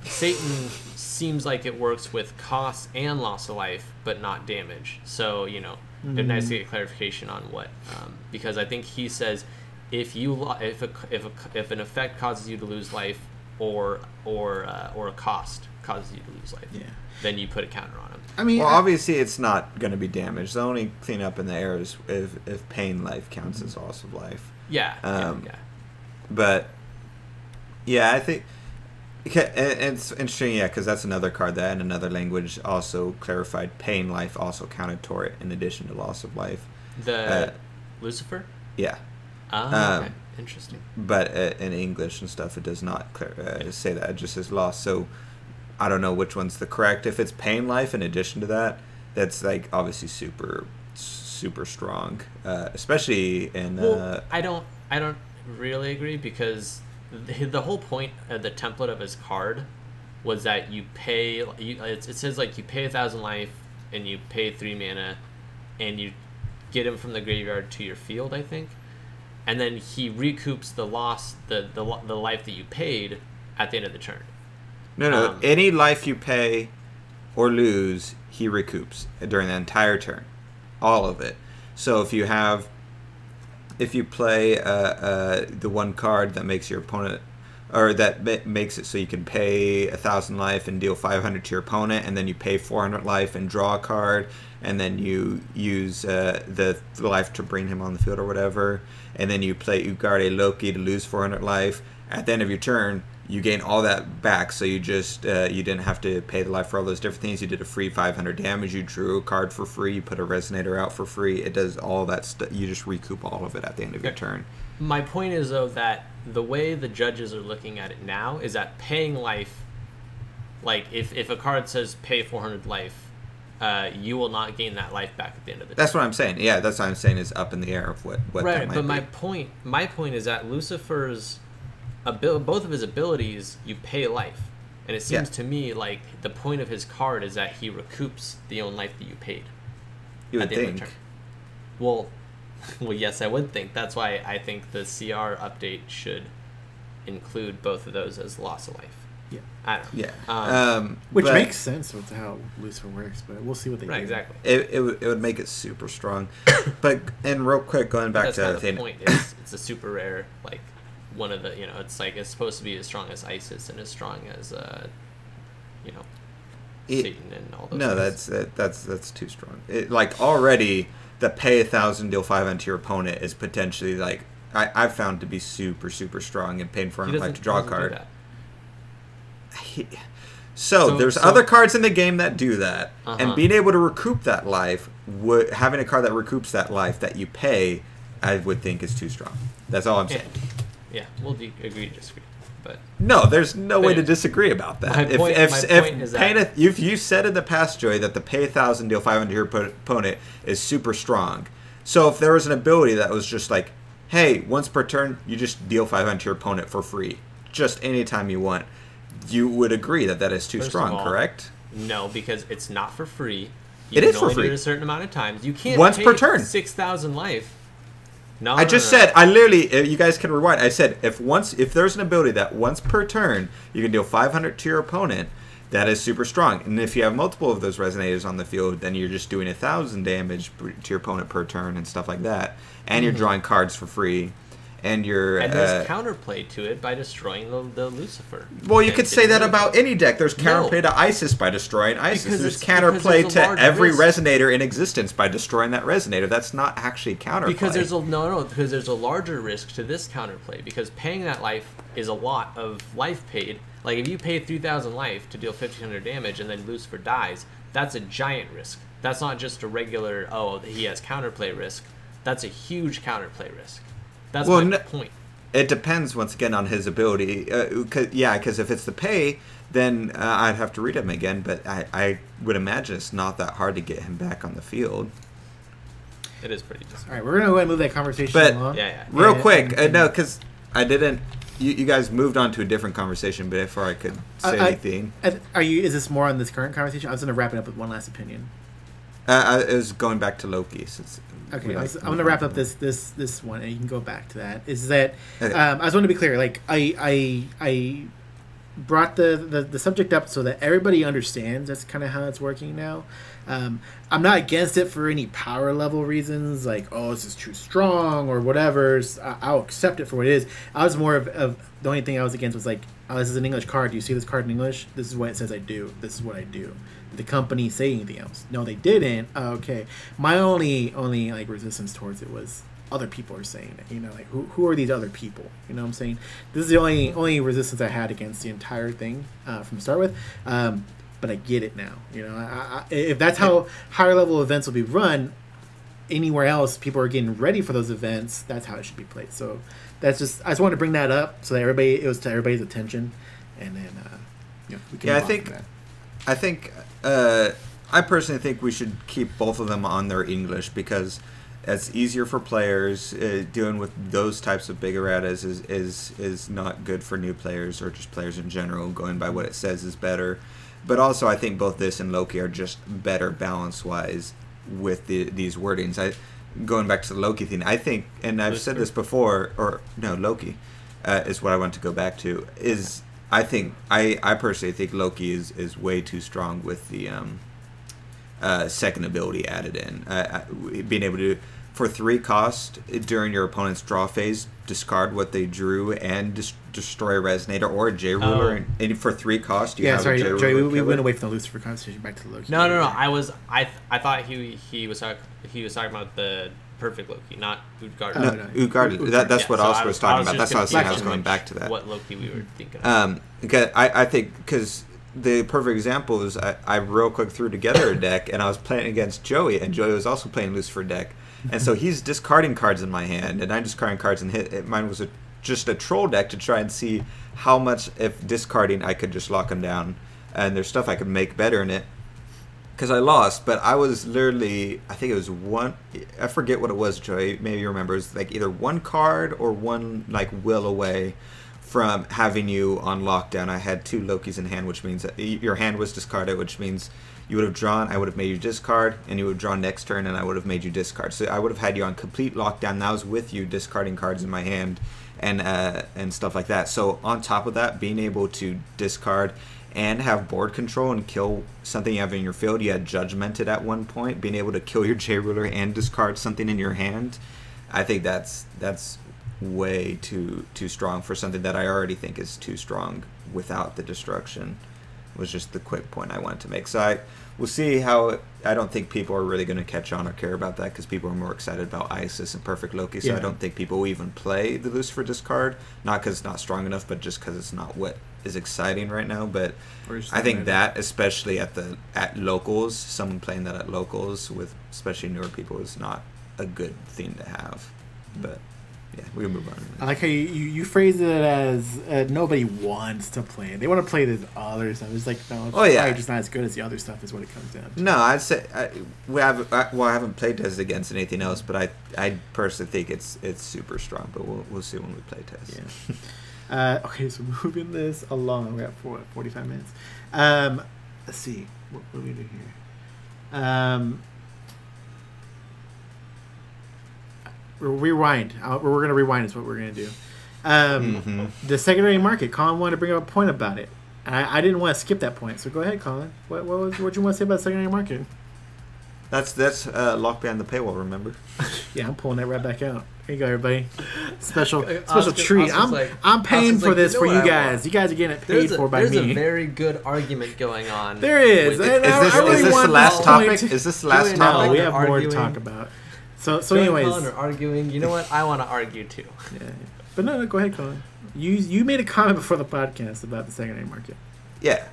Satan seems like it works with cost and loss of life, but not damage. So you know, mm-hmm. it'd be nice to get clarification on what, um, because I think he says if you if a, if a, if an effect causes you to lose life or or uh, or a cost causes you to lose life, yeah. then you put a counter on him. I mean, well, I, obviously it's not going to be damage. The only thing up in the air is if if pain life counts mm-hmm. as loss of life. Yeah, um, yeah, yeah. But yeah, I think Okay, it's interesting, yeah, because that's another card that in another language also clarified pain life also counted toward it in addition to loss of life. The uh, Lucifer. Yeah. Ah, um. Interesting. But uh, in English and stuff, it does not clar- uh, say that. It just says loss. So I don't know which one's the correct. If it's pain life in addition to that, that's like obviously super, super strong, uh, especially in. Well, uh, I don't. I don't really agree because the, the whole point of the template of his card was that you pay you, it, it says like you pay a thousand life and you pay three mana and you get him from the graveyard to your field i think and then he recoups the loss, the the the life that you paid at the end of the turn. No, no. Um, any life you pay or lose, he recoups during the entire turn, all of it. So if you have, if you play uh, uh, the one card that makes your opponent, or that ma- makes it so you can pay a thousand life and deal five hundred to your opponent, and then you pay four hundred life and draw a card, and then you use uh, the, life to bring him on the field or whatever, and then you play Utgarda Loki to lose four hundred life. At the end of your turn, you gain all that back. So you just uh, you didn't have to pay the life for all those different things. You did a free 500 damage. You drew a card for free. You put a resonator out for free. It does all that stuff. You just recoup all of it at the end of your turn. My point is though that the way the judges are looking at it now is that paying life, like if if a card says pay 400 life, uh, you will not gain that life back at the end of the That's what I'm saying. Yeah, that's what I'm saying is up in the air of what what that right might but be. my point my point is that lucifer's abil- both of his abilities you pay life and it seems Yeah. to me like the point of his card is that he recoups the own life that you paid you at would the end of think. the turn well well yes i would think that's why i think the cr update should include both of those as loss of life Yeah. i don't know Yeah. Um, Um, Which but makes sense with how Lucifer works, but we'll see what they right do. exactly It, it, would, it would make it super strong. but and real quick, going back that's to the the thing. point is it's a super rare like one of the you know it's like it's supposed to be as strong as isis and as strong as uh you know It- satan and all those No, things. that's that, that's that's too strong. It, like already, the pay a thousand deal five onto your opponent is potentially like I I've found to be super super strong and paying for He a doesn't- to draw a card. He- so, So- there's so- other cards in the game that do that, Uh-huh. and being able to recoup that life, would, having a card that recoups that life that you pay, I would think is too strong. That's all I'm Yeah, saying. yeah, we'll de- agree to disagree, but No, there's no way to disagree about that. My if point- if, my if point is paying that- a, if you said in the past, Joy, that the pay a thousand deal five hundred to your opponent is super strong. So if there was an ability that was just like, hey, once per turn, you just deal five hundred to your opponent for free, just anytime you want, you would agree that that is too First strong, all, correct? no, because it's not for free. You It is for free. Do it a certain amount of times. You can't Once per turn. Six thousand life. No, I just no, no. said I literally. uh, You guys can rewind. I said if once if there's an ability that once per turn you can deal 500 to your opponent, that is super strong. And if you have multiple of those resonators on the field, then you're just doing a thousand damage to your opponent per turn and stuff like that. And you're drawing cards for free, and you're. Mm-hmm. And uh, there's counterplay to it by destroying the, the Lucifer. well, you And could say that getting rid of about any deck. There's No. counterplay to ISIS by destroying ISIS. Because there's counterplay there's to every risk. resonator in existence by destroying that resonator. That's not actually counterplay. Because there's a no no because there's a larger risk to this counterplay because paying that life is a lot of life paid. Like if you pay three thousand life to deal fifteen hundred damage and then Lucifer dies, that's a giant risk. That's not just a regular oh he has counterplay risk. That's a huge counterplay risk. That's Well, my no- point. It depends once again on his ability. Uh, 'cause- yeah, because if it's the pay, then uh, I'd have to read him again. But I, I would imagine it's not that hard to get him back on the field. It is pretty just. All right, we're gonna go ahead and move that conversation But- along. Yeah, yeah. Real And- quick, and- uh, no, because I didn't. You, you guys moved on to a different conversation, but before I could say I- I- anything, I- Are you? Is this more on this current conversation? I was gonna wrap it up with one last opinion. uh, I was going back to Loki. Since Okay, I like was, to I'm gonna wrap up this this this one, and you can go back to that. Is that Okay. um, I just want to be clear. Like I I I brought the, the the subject up so that everybody understands. That's kind of how it's working now. Um, I'm not against it for any power level reasons, like oh this is too strong or whatever. I'll accept it for what it is. I was more of, of the only thing I was against was like oh this is an English card. Do you see this card in English? This is what it says I do. This is what I do. Did the company say anything else? No, they didn't. Oh, okay. My only only like resistance towards it was other people are saying it. You know, like who, who are these other people? You know what I'm saying? This is the only only resistance I had against the entire thing uh, from start with. Um, but I get it now. You know, I, I, if that's how higher level events will be run, anywhere else people are getting ready for those events. That's how it should be played. So that's just I just wanted to bring that up so that everybody it was to everybody's attention, and then uh, you know, we Yeah, I think- I think uh, I personally think we should keep both of them on their English because it's easier for players. Uh, dealing with those types of big erratas is, is is not good for new players or just players in general. Going by what it says is better, but also I think both this and Loki are just better balance wise with the, these wordings. I going back to the Loki thing, I think, and I've said this before, or no, Loki uh, is what I want to go back to. Is I think I, I personally think Loki is, is way too strong with the um, uh, second ability added in. Uh, being able to for three cost during your opponent's draw phase, discard what they drew and dis- destroy a resonator or a J ruler. Oh. And, and, for three cost, you yeah, have sorry, a J Joey, we, we went away from the Lucifer conversation back to the Loki. No, no, no. I was I I thought he he was talking he was talking about the perfect Loki, not Utgard. No, no, Utgard. That, that's yeah, what so Oscar was, was talking was about. That's what I was saying. I was going back to that. What Loki we were thinking. Of. Um, because I I think because the perfect example is I, I real quick threw together a deck and I was playing against Joey and Joey was also playing Lucifer deck and so he's discarding cards in my hand, and I'm discarding cards. And hit, mine was a, just a troll deck to try and see how much, if discarding, I could just lock him down. And there's stuff I could make better in it. Because I lost, but I was literally, I think it was one, I forget what it was, Joey. Maybe you remember. It was like either one card or one, like, will away from having you on lockdown. I had two Lokis in hand, which means your hand was discarded, which means you would have drawn, I would have made you discard, and you would drawn next turn, and I would have made you discard. So I would have had you on complete lockdown. That was with you discarding cards in my hand, and uh, and stuff like that. So on top of that, being able to discard and have board control and kill something you have in your field. You had judgmented at one point, being able to kill your J ruler and discard something in your hand. I think that's that's way too too strong for something that I already think is too strong without the destruction. Was just the quick point I wanted to make. So I we'll see how. It, I don't think people are really going to catch on or care about that because people are more excited about Isis and Perfect Loki. So yeah. I don't think people will even play the Lucifer discard. Not because it's not strong enough, but just because it's not what is exciting right now. But I think that, especially at the at locals, someone playing that at locals with especially newer people is not a good thing to have. But yeah, we can move on. I like how you, you, you phrase it as uh, nobody wants to play it. They want to play this other stuff. It's like no, it's oh yeah, just not as good as the other stuff. Is what it comes down. to. No, I'd say I, we have I, well, I haven't played test against anything else, but I I personally think it's it's super strong. But we'll we'll see when we play test. Yeah. uh, okay, so moving this along, we got four, 45 minutes. Um, let's see what, what do we do here. Um, rewind. Uh, we're going to rewind is what we're going to do. Um, mm-hmm. The secondary market. Colin wanted to bring up a point about it. I, I didn't want to skip that point, so go ahead, Colin. What what was what you want to say about secondary market? That's that's uh, locked behind the paywall. Remember? yeah, I'm pulling that right back out. Here you go, everybody. Special special treat. I'm like, I'm paying for like, this you know for you guys. You guys are getting it paid a, for by there's me. There's a very good argument going on. There is. Is, this, really is this the last topic? Is this the last topic? No, we have more to talk about. So so Joey anyways, Colin are arguing. You know what? I want to argue too. Yeah, but no, no, go ahead, Colin. You you made a comment before the podcast about the secondary market. Yeah,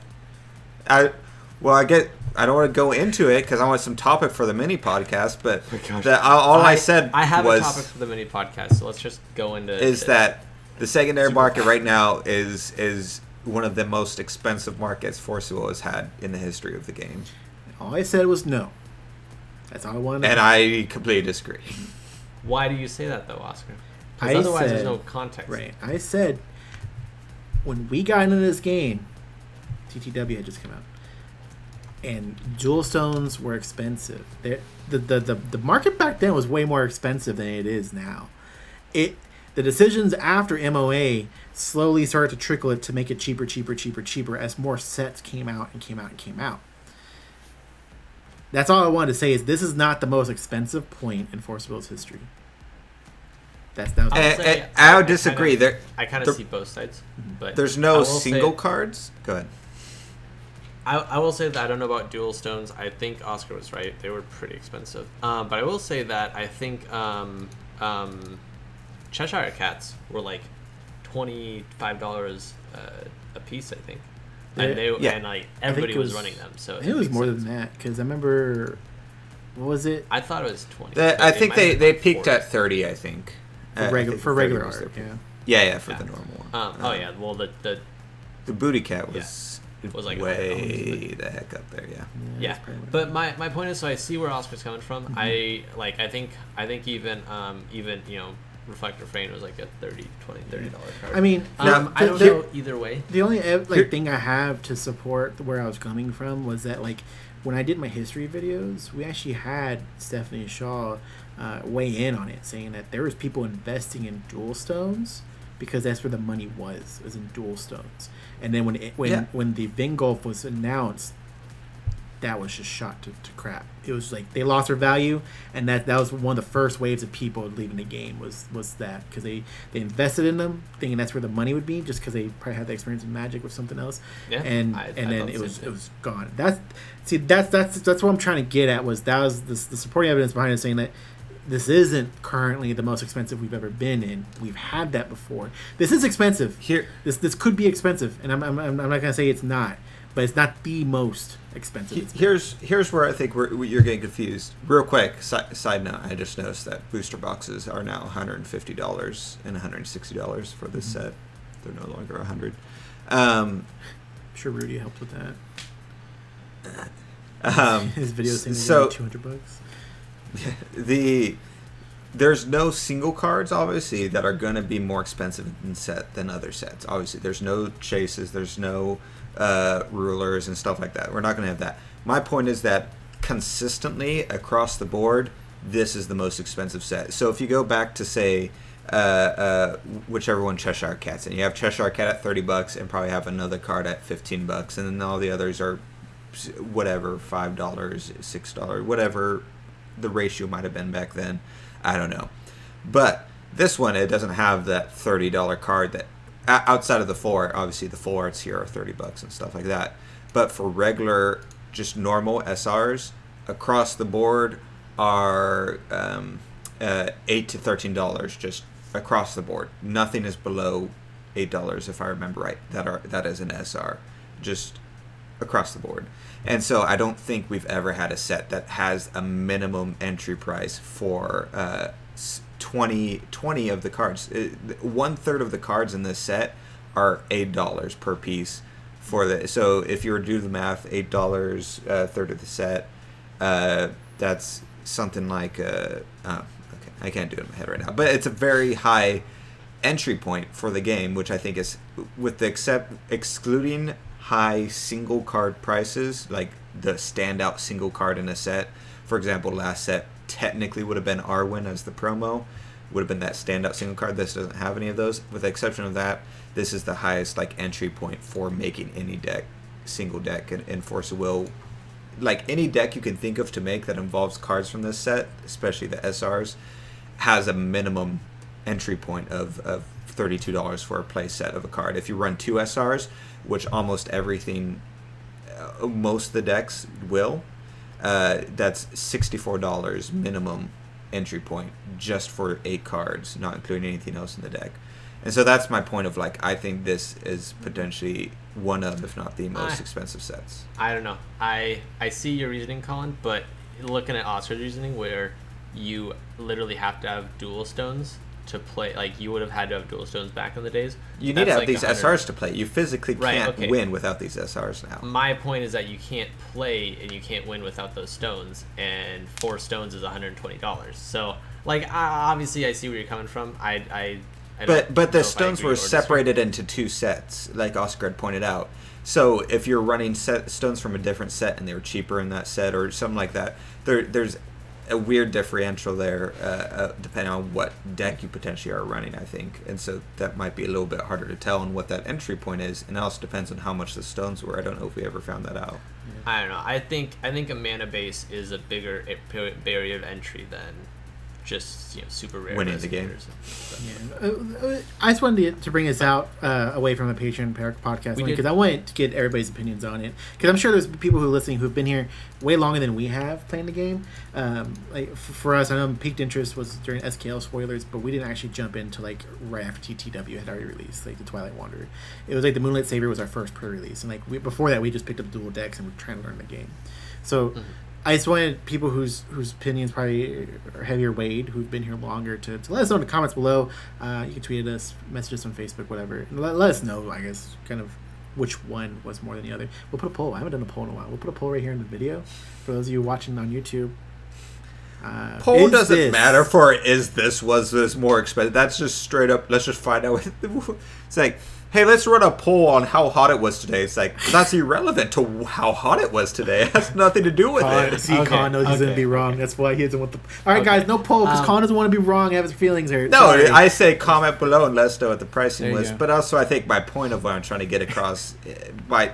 I well, I get. I don't want to go into it because I want some topic for the mini podcast. But oh the, uh, all I, I, said I have was, a topic for the mini podcast, so let's just go into. Is that the secondary market right now is is one of the most expensive markets Force of Will has had in the history of the game. All I said was no. That's all I wanted. And I completely disagree. Why do you say that though, Oscar? Because otherwise, said, there's no context. Right. I said when we got into this game, TTW had just come out, and dual stones were expensive. the, the the the market back then was way more expensive than it is now. It the decisions after MOA slowly started to trickle it to make it cheaper, cheaper, cheaper, cheaper as more sets came out and came out and came out. That's all I wanted to say is this is not the most expensive point in Force of Will's history. That's that. Was I, say, I, I, would disagree. Kinda, there, I kind of see both sides, but there's no single say, cards. Go ahead. I, I will say that I don't know about dual stones. I think Oscar was right. They were pretty expensive. Um, but I will say that I think um, um, Cheshire cats were like twenty five dollars uh, a piece. I think and they yeah. and like everybody was, was, running them. So it, it was more sense. than that because I remember what was it? I thought it was twenty. The, I think they they peaked 40. at thirty. I think for, uh, regu- for regular art. Yeah. yeah, yeah, for yeah. the normal one. Um, oh yeah, well the the the booty cat was. Yeah. Was like way the heck up there, yeah. Yeah, yeah. but my, my point is, so I see where Oscar's coming from. Mm-hmm. I like, I think, I think even, um, even you know, reflector frame was like a 30 20 30 dollar card I mean, um, the- i don't the- know either way The only like thing I have to support where I was coming from was that like when I did my history videos, we actually had Stephanie Shaw uh, weigh in on it, saying that there was people investing in dual stones because that's where the money was, was in dual stones. And then when it, when Yeah. when the Vingolf was announced, that was just shot to, to crap. It was like they lost their value, and that that was one of the first waves of people leaving the game was was that because they they invested in them, thinking that's where the money would be, just because they probably had the experience in Magic with something else, yeah and I- I and then it was same it was gone. That's see that's that's that's what I'm trying to get at was that was the, the supporting evidence behind it saying that this isn't currently the most expensive we've ever been in. We've had that before. This is expensive. Here, This this could be expensive, and I'm I'm, I'm not gonna say it's not, but it's not the most expensive. he- it's been. here's here's where I think we're, you're getting confused. Real quick, si- side note: I just noticed that booster boxes are now 150 dollars and 160 dollars for this Mhm. set. They're no longer 100. Um, I'm sure Rudy helped with that. um, His video so- two hundred bucks. the there's no single cards obviously that are going to be more expensive than set than other sets obviously there's no chases there's no uh, rulers and stuff like that we're not going to have that my point is that consistently across the board this is the most expensive set so if you go back to say uh, uh, whichever one Cheshire Cat's in. You have Cheshire Cat at 30 bucks and probably have another card at 15 bucks, and then all the others are whatever, $5, $6, whatever the ratio might have been back then. I don't know. But this one, it doesn't have that $30 card that outside of the four, obviously the four arts here are 30 bucks and stuff like that. But for regular, just normal SRs across the board are um, uh, 8 to $13 just across the board. Nothing is below $8 if I remember right. That are that is an SR. Just across the board. And so I don't think we've ever had a set that has a minimum entry price for uh, 20, 20 of the cards. Uh, One third of the cards in this set are eight dollars per piece for the. So if you were to do the math, eight dollars, uh, third of the set. Uh, that's something like uh, oh, okay, I can't do it in my head right now, but it's a very high entry point for the game, which I think is with the except excluding high single card prices, like the standout single card in a set. For example, last set technically would have been Arwen as the promo, would have been that standout single card. This doesn't have any of those. With the exception of that, this is the highest like entry point for making any deck, single deck, and in Force of Will. Like any deck you can think of to make that involves cards from this set, especially the SRs, has a minimum entry point of, of $32 for a play set of a card. If you run two SRs, which almost everything, uh, most of the decks will, uh, that's $64 minimum entry point just for eight cards, not including anything else in the deck. And so that's my point of like, I think this is potentially one of, if not the most I- expensive sets. I don't know. I I see your reasoning, Colin, but looking at Oscar's reasoning, where you literally have to have dual stones to play, like you would have had to have dual stones back in the days. You need to have like these 100 SRs to play. You physically Right, can't okay. win without these SRs now. My point is that you can't play and you can't win without those stones, and four stones is one hundred twenty dollars. So, like, I, obviously, I see where you're coming from. I, I, I But but the stones were separated into two sets, like Oscar had pointed out. So if you're running set stones from a different set and they were cheaper in that set or something like that, there there's a weird differential there, uh, uh, depending on what deck you potentially are running. I think, and so that might be a little bit harder to tell on what that entry point is, and it also depends on how much the stones were. I don't know if we ever found that out. I don't know. I think I think a mana base is a bigger barrier of entry than just you know super rare Winning the game. rescuers. Yeah. Uh, uh, I just wanted to, to bring this out uh, away from the Patreon par- podcast because. I wanted to get everybody's opinions on it. Because I'm sure there's people who are listening who've been here way longer than we have playing the game. Um, like f- for us, I know peaked interest was during SKL spoilers, but we didn't actually jump into like right after TTW had already released, like the Twilight Wanderer. It was like the Moonlit Savior was our first pre-release, and like we, before that, we just picked up dual decks and we're trying to learn the game. So. Mhm. I just wanted people whose whose opinions probably are heavier weighed, who've been here longer, to, to let us know in the comments below. Uh, you can tweet at us, message us on Facebook, whatever. And let, let us know, I guess, kind of which one was more than the other. We'll put a poll. I haven't done a poll in a while. We'll put a poll right here in the video for those of you watching on YouTube. Uh, Poll doesn't this- matter for is this was this more expensive. That's just straight up. Let's just find out. it's like, hey, let's run a poll on how hot it was today. It's like that's irrelevant to how hot it was today. It has nothing to do with Colin, it. see, Okay, Colin knows he's gonna be wrong. okay. That's why he doesn't want the. All right, Okay. guys, no poll because Um, Colin doesn't want to be wrong. I Have his feelings hurt. No, Sorry. I say comment below and let us know what the pricing There was. go. But also, I think my point of what I'm trying to get across, eh, by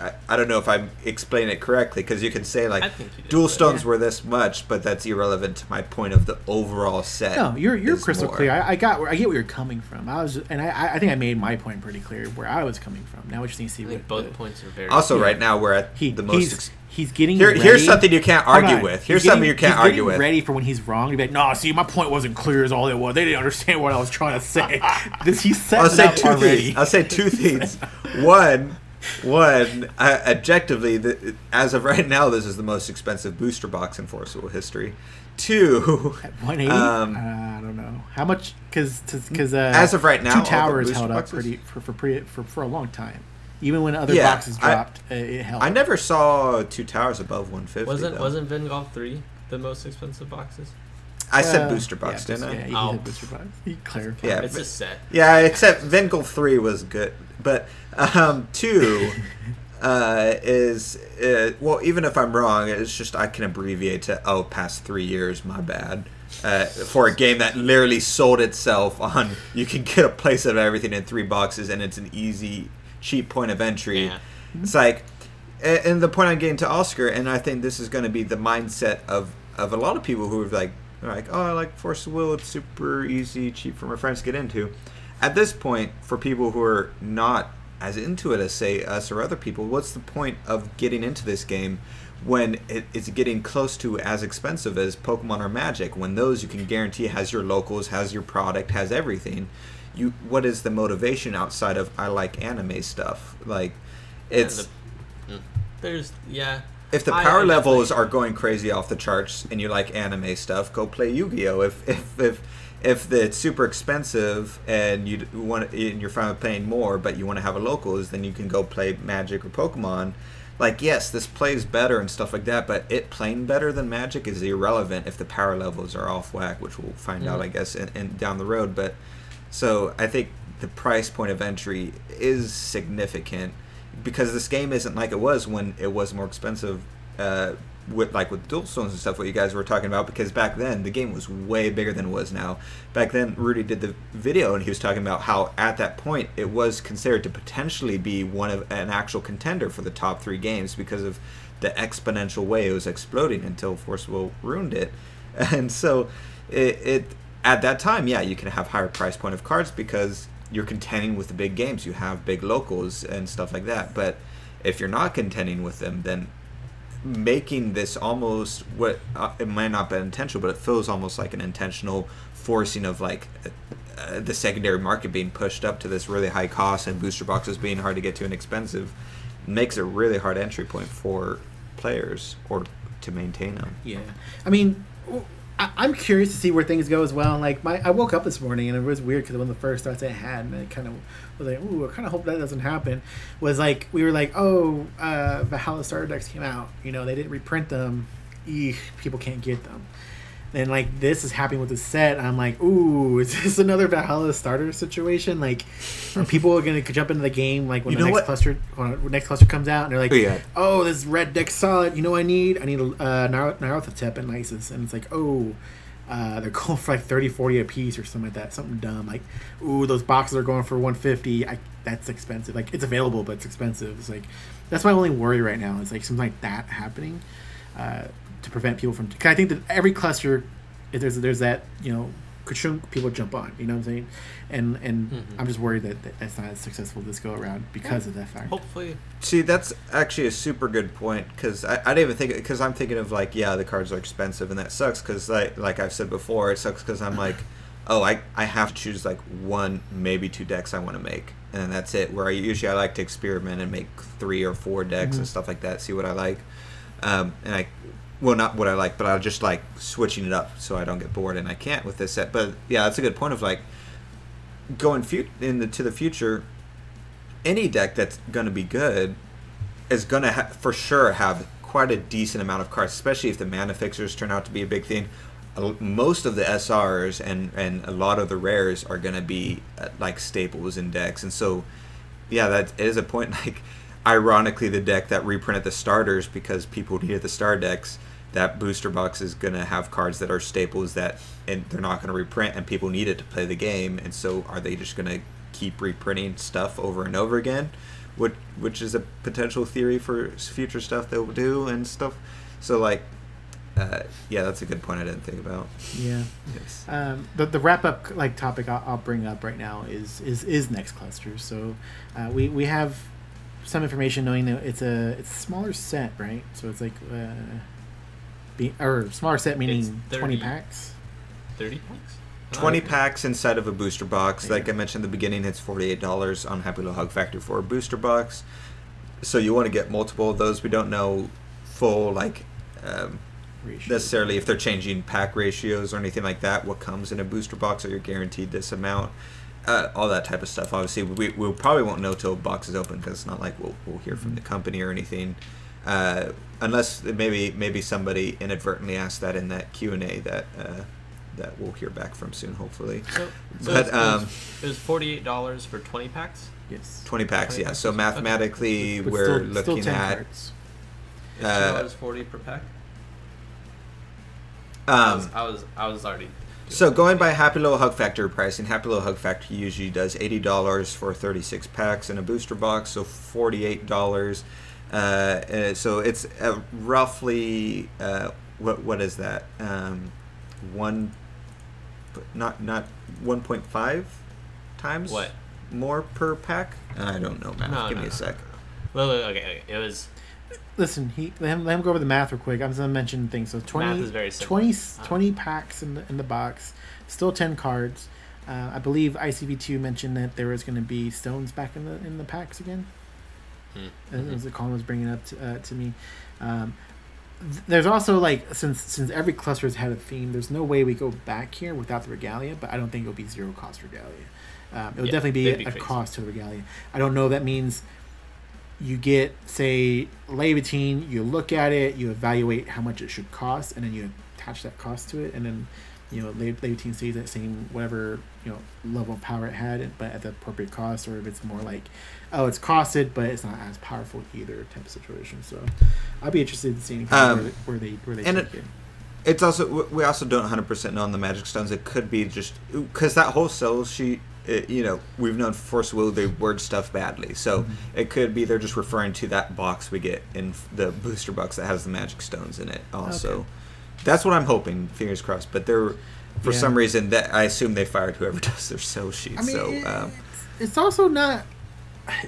I, I don't know if I'm explaining it correctly because you can say like I did, dual stones Yeah. were this much, but that's irrelevant to my point of the overall set. No, you're you're crystal more. clear. I, I got I get where you're coming from. I was, and I I think I made my point pretty clear where I was coming from. Now we just need to see I what both the- points are very. Also, Yeah. right now we're at he the most. he's ex- he's getting Here, ready. here's something you can't argue with. Here's getting- something you can't he's argue with. Ready for when he's wrong to be like, no, see, my point wasn't clear as all it was. They didn't understand what I was trying to say. this he setting I'll say up two already. things. I'll say two things. One, one, uh, objectively, the, as of right now, this is the most expensive booster box in Force of Will history. Two, 180. Um, uh, I don't know how much because because uh, As of right now, two towers held up boxes- pretty for for, pretty, for for a long time. Even when other Yeah, boxes dropped, uh, it held. I never saw two towers above 150. wasn't though. wasn't Vingolf three the most expensive boxes? I said Uh, booster box, yeah, didn't I? Yeah, he Oh. booster box. He clarified. Yeah, it's but- a set. Yeah, except Vingolf three was good, but um, two uh, is uh, well. Even if I'm wrong, it's just I can abbreviate to oh, past three years. My bad. Uh, for a game that literally sold itself on you can get a place of everything in three boxes and it's an easy cheap point of entry Yeah. it's like and the point i'm getting to oscar and i think this is going to be the mindset of of a lot of people who are like are like oh i like force of will it's super easy cheap for my friends to get into at this point for people who are not as into it as say us or other people what's the point of getting into this game when it, it's getting close to as expensive as pokemon or magic when those you can guarantee has your locals has your product has everything you what is the motivation outside of i like anime stuff like it's the- mm. there's yeah. if the I- power I levels definitely- are going crazy off the charts and you like anime stuff, go play Yu-Gi-Oh. If if if if it's super expensive and you want and you're fine with paying more, but you want to have a locals, then you can go play Magic or Pokemon. Like yes, this plays better and stuff like that, but it playing better than Magic is irrelevant if the power levels are off whack, which we'll find out, Mhm. I guess, in, in down the road. But so I think the price point of entry is significant because this game isn't like it was when it was more expensive. Uh, with like with dual stones and stuff, what you guys were talking about, because back then the game was way bigger than it was now. Back then, Rudy did the video and he was talking about how at that point it was considered to potentially be one of an actual contender for the top three games because of the exponential way it was exploding until Force of Will ruined it. And so it, it at that time, yeah, you can have higher price point of cards because you're contending with the big games. You have big locals and stuff like that. But if you're not contending with them, then making this almost what uh, it might not be intentional, but it feels almost like an intentional forcing of like uh, the secondary market being pushed up to this really high cost and booster boxes being hard to get to and expensive makes a really hard entry point for players or to maintain them. Yeah, I mean, I, am curious to see where things go as well. Like my, I woke up this morning and it was weird because one of the first thoughts I had, and I kind of was like, "Ooh, I kind of hope that doesn't happen." Was like we were like, "Oh, uh, Valhalla starter decks came out. You know, they didn't reprint them. Eek, people can't get them." Then like this is happening with the set. I'm like, "Ooh, is this another Valhalla starter situation? Like, are people gonna jump into the game like when You the next what? cluster when next cluster comes out and they're like, Oh, yeah. oh, this red deck solid. You know what I need? I need a uh, Nyarlathotep and Lysis. And it's like, oh, uh, they're going for like 30, 40 a piece or something like that. Something dumb. Like, ooh, those boxes are going for 150. I, that's expensive. Like, it's available, but it's expensive. It's like, that's my only worry right now. It's like something like that happening uh, to prevent people from. Cause I think that every cluster, if there's there's that, you know, Kachunk people jump on. You know what I'm saying? And and Mhm. I'm just worried that, that that's not as successful this go around because of that fact. Hopefully, See, that's actually a super good point because I, I didn't even think because I'm thinking of like, yeah, the cards are expensive and that sucks because like like I've said before, it sucks because I'm like, oh, I I have to choose like one maybe two decks I want to make and then that's it. Where I usually I like to experiment and make three or four decks and Mhm. stuff like that, see what I like, um, and I. Well, not what I like, but I just like switching it up so I don't get bored, and I can't with this set. But yeah, that's a good point of like going fu- into the future any deck that's going to be good is going to ha- for sure have quite a decent amount of cards, especially if the mana fixers turn out to be a big thing. Most of the SRs and and a lot of the rares are going to be uh, like staples in decks, and so yeah, that is a point. Like, ironically, the deck that reprinted the starters because people needed the star decks. That booster box is going to have cards that are staples that and they're not going to reprint, and people need it to play the game. And so, are they just going to keep reprinting stuff over and over again? Which which is a potential theory for future stuff they'll do and stuff. So like, uh, yeah, that's a good point I didn't think about. Yeah. Yes. Um, the the wrap up like topic I'll, I'll, bring up right now is is is next cluster. So uh, we we have some information knowing that it's a it's a smaller set, right? So it's like uh, be, or smaller set meaning 30, twenty packs. Thirty packs. 20 packs inside of a booster box. Like I mentioned in the beginning, it's $48 on Happy Little Hug Factory for a booster box. So you want to get multiple of those. We don't know full, like, um, necessarily if they're changing pack ratios or anything like that, what comes in a booster box, or you're guaranteed this amount. Uh, all that type of stuff. Obviously, we, we probably won't know till box is open because it's not like we'll, we'll hear from the company or anything. Uh, unless maybe maybe somebody inadvertently asked that in that Q and A that uh, that we'll hear back from soon, hopefully. So, so but um, it was forty eight dollars for twenty packs. Yes. Twenty packs, 20 yeah. Packs. So mathematically, okay. we're still, looking still at cards. Uh, forty per pack. Um, I was, I was I was already. So going by Happy Little Hug Factory pricing, Happy Little Hug Factory usually does eighty dollars for thirty six packs and a booster box, so forty eight dollars. Uh, so it's uh, roughly uh, what what is that? Um, one not not 1.5 times what more per pack. I don't know math. No, Give no, me a sec. Well, okay, okay, it was. Listen, he let him, let him go over the math real quick. I'm just gonna mention things. So 20, 20, uh-huh. 20 packs in the in the box, still ten cards. Uh, I believe ICV2 mentioned that there was going to be stones back in the in the packs again. Mm-hmm. As the Colin was bringing up to, uh, to me, um, there's also like since since every cluster has had a theme, there's no way we go back here without the regalia. But I don't think it'll be zero cost regalia. Um, it would yeah, definitely be, be a, cost to the regalia. I don't know. That means you get say Levitine, you look at it, you evaluate how much it should cost, and then you attach that cost to it, and then you know Levitine stays at same whatever you know level of power it had, but at the appropriate cost, or if it's more like oh, it's costed, but it's not as powerful either type of situation. So I'd be interested in seeing um, where, they, where they where they and it, it. It's also we also don't 100 percent know on the magic stones. It could be just because that whole sell sheet. It, you know, we've known Force Will they word stuff badly, so mm-hmm. it could be they're just referring to that box we get in the booster box that has the magic stones in it. Also, okay. that's what I'm hoping. Fingers crossed. But they're for yeah. some reason that I assume they fired whoever does their sell sheet. I mean, so um, it's also not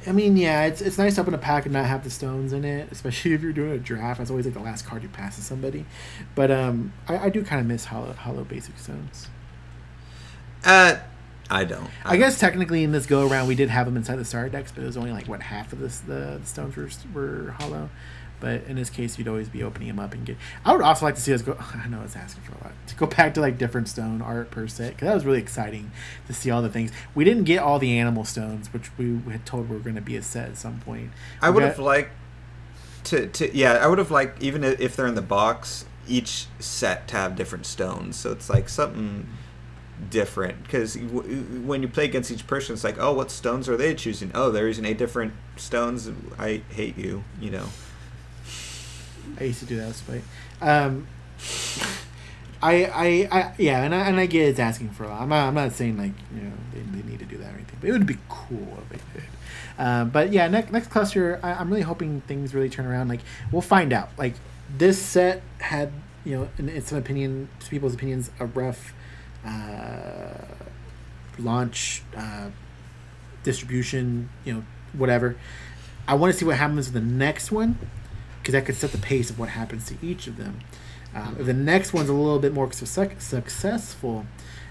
I mean, yeah, it's it's nice to open a pack and not have the stones in it, especially if you're doing a draft. That's always like the last card you pass to somebody. But um, I, I do kind of miss hollow hollow basic stones. Uh, I don't. I, I guess technically in this go around we did have them inside the star decks, but it was only like what half of this the, the stones were were hollow. But in this case, you'd always be opening them up and get. I would also like to see us go. I know it's asking for a lot to go back to like different stone art per set because that was really exciting to see all the things. We didn't get all the animal stones, which we had told were going to be a set at some point. I would have liked to, to yeah. I would have liked even if they're in the box, each set to have different stones. So it's like something different because w- when you play against each person it's like oh what stones are they choosing oh they're using eight different stones i hate you you know I used to do that with Um, I, I, I, yeah, and I, and I get it's asking for a lot. I'm not, I'm not saying like you know they, they need to do that or anything, but it would be cool if they did. Uh, but yeah, next next cluster, I, I'm really hoping things really turn around. Like we'll find out. Like this set had you know in, in some opinion, people's opinions, a rough uh, launch, uh, distribution, you know, whatever. I want to see what happens with the next one because that could set the pace of what happens to each of them. Um, if the next one's a little bit more su- successful,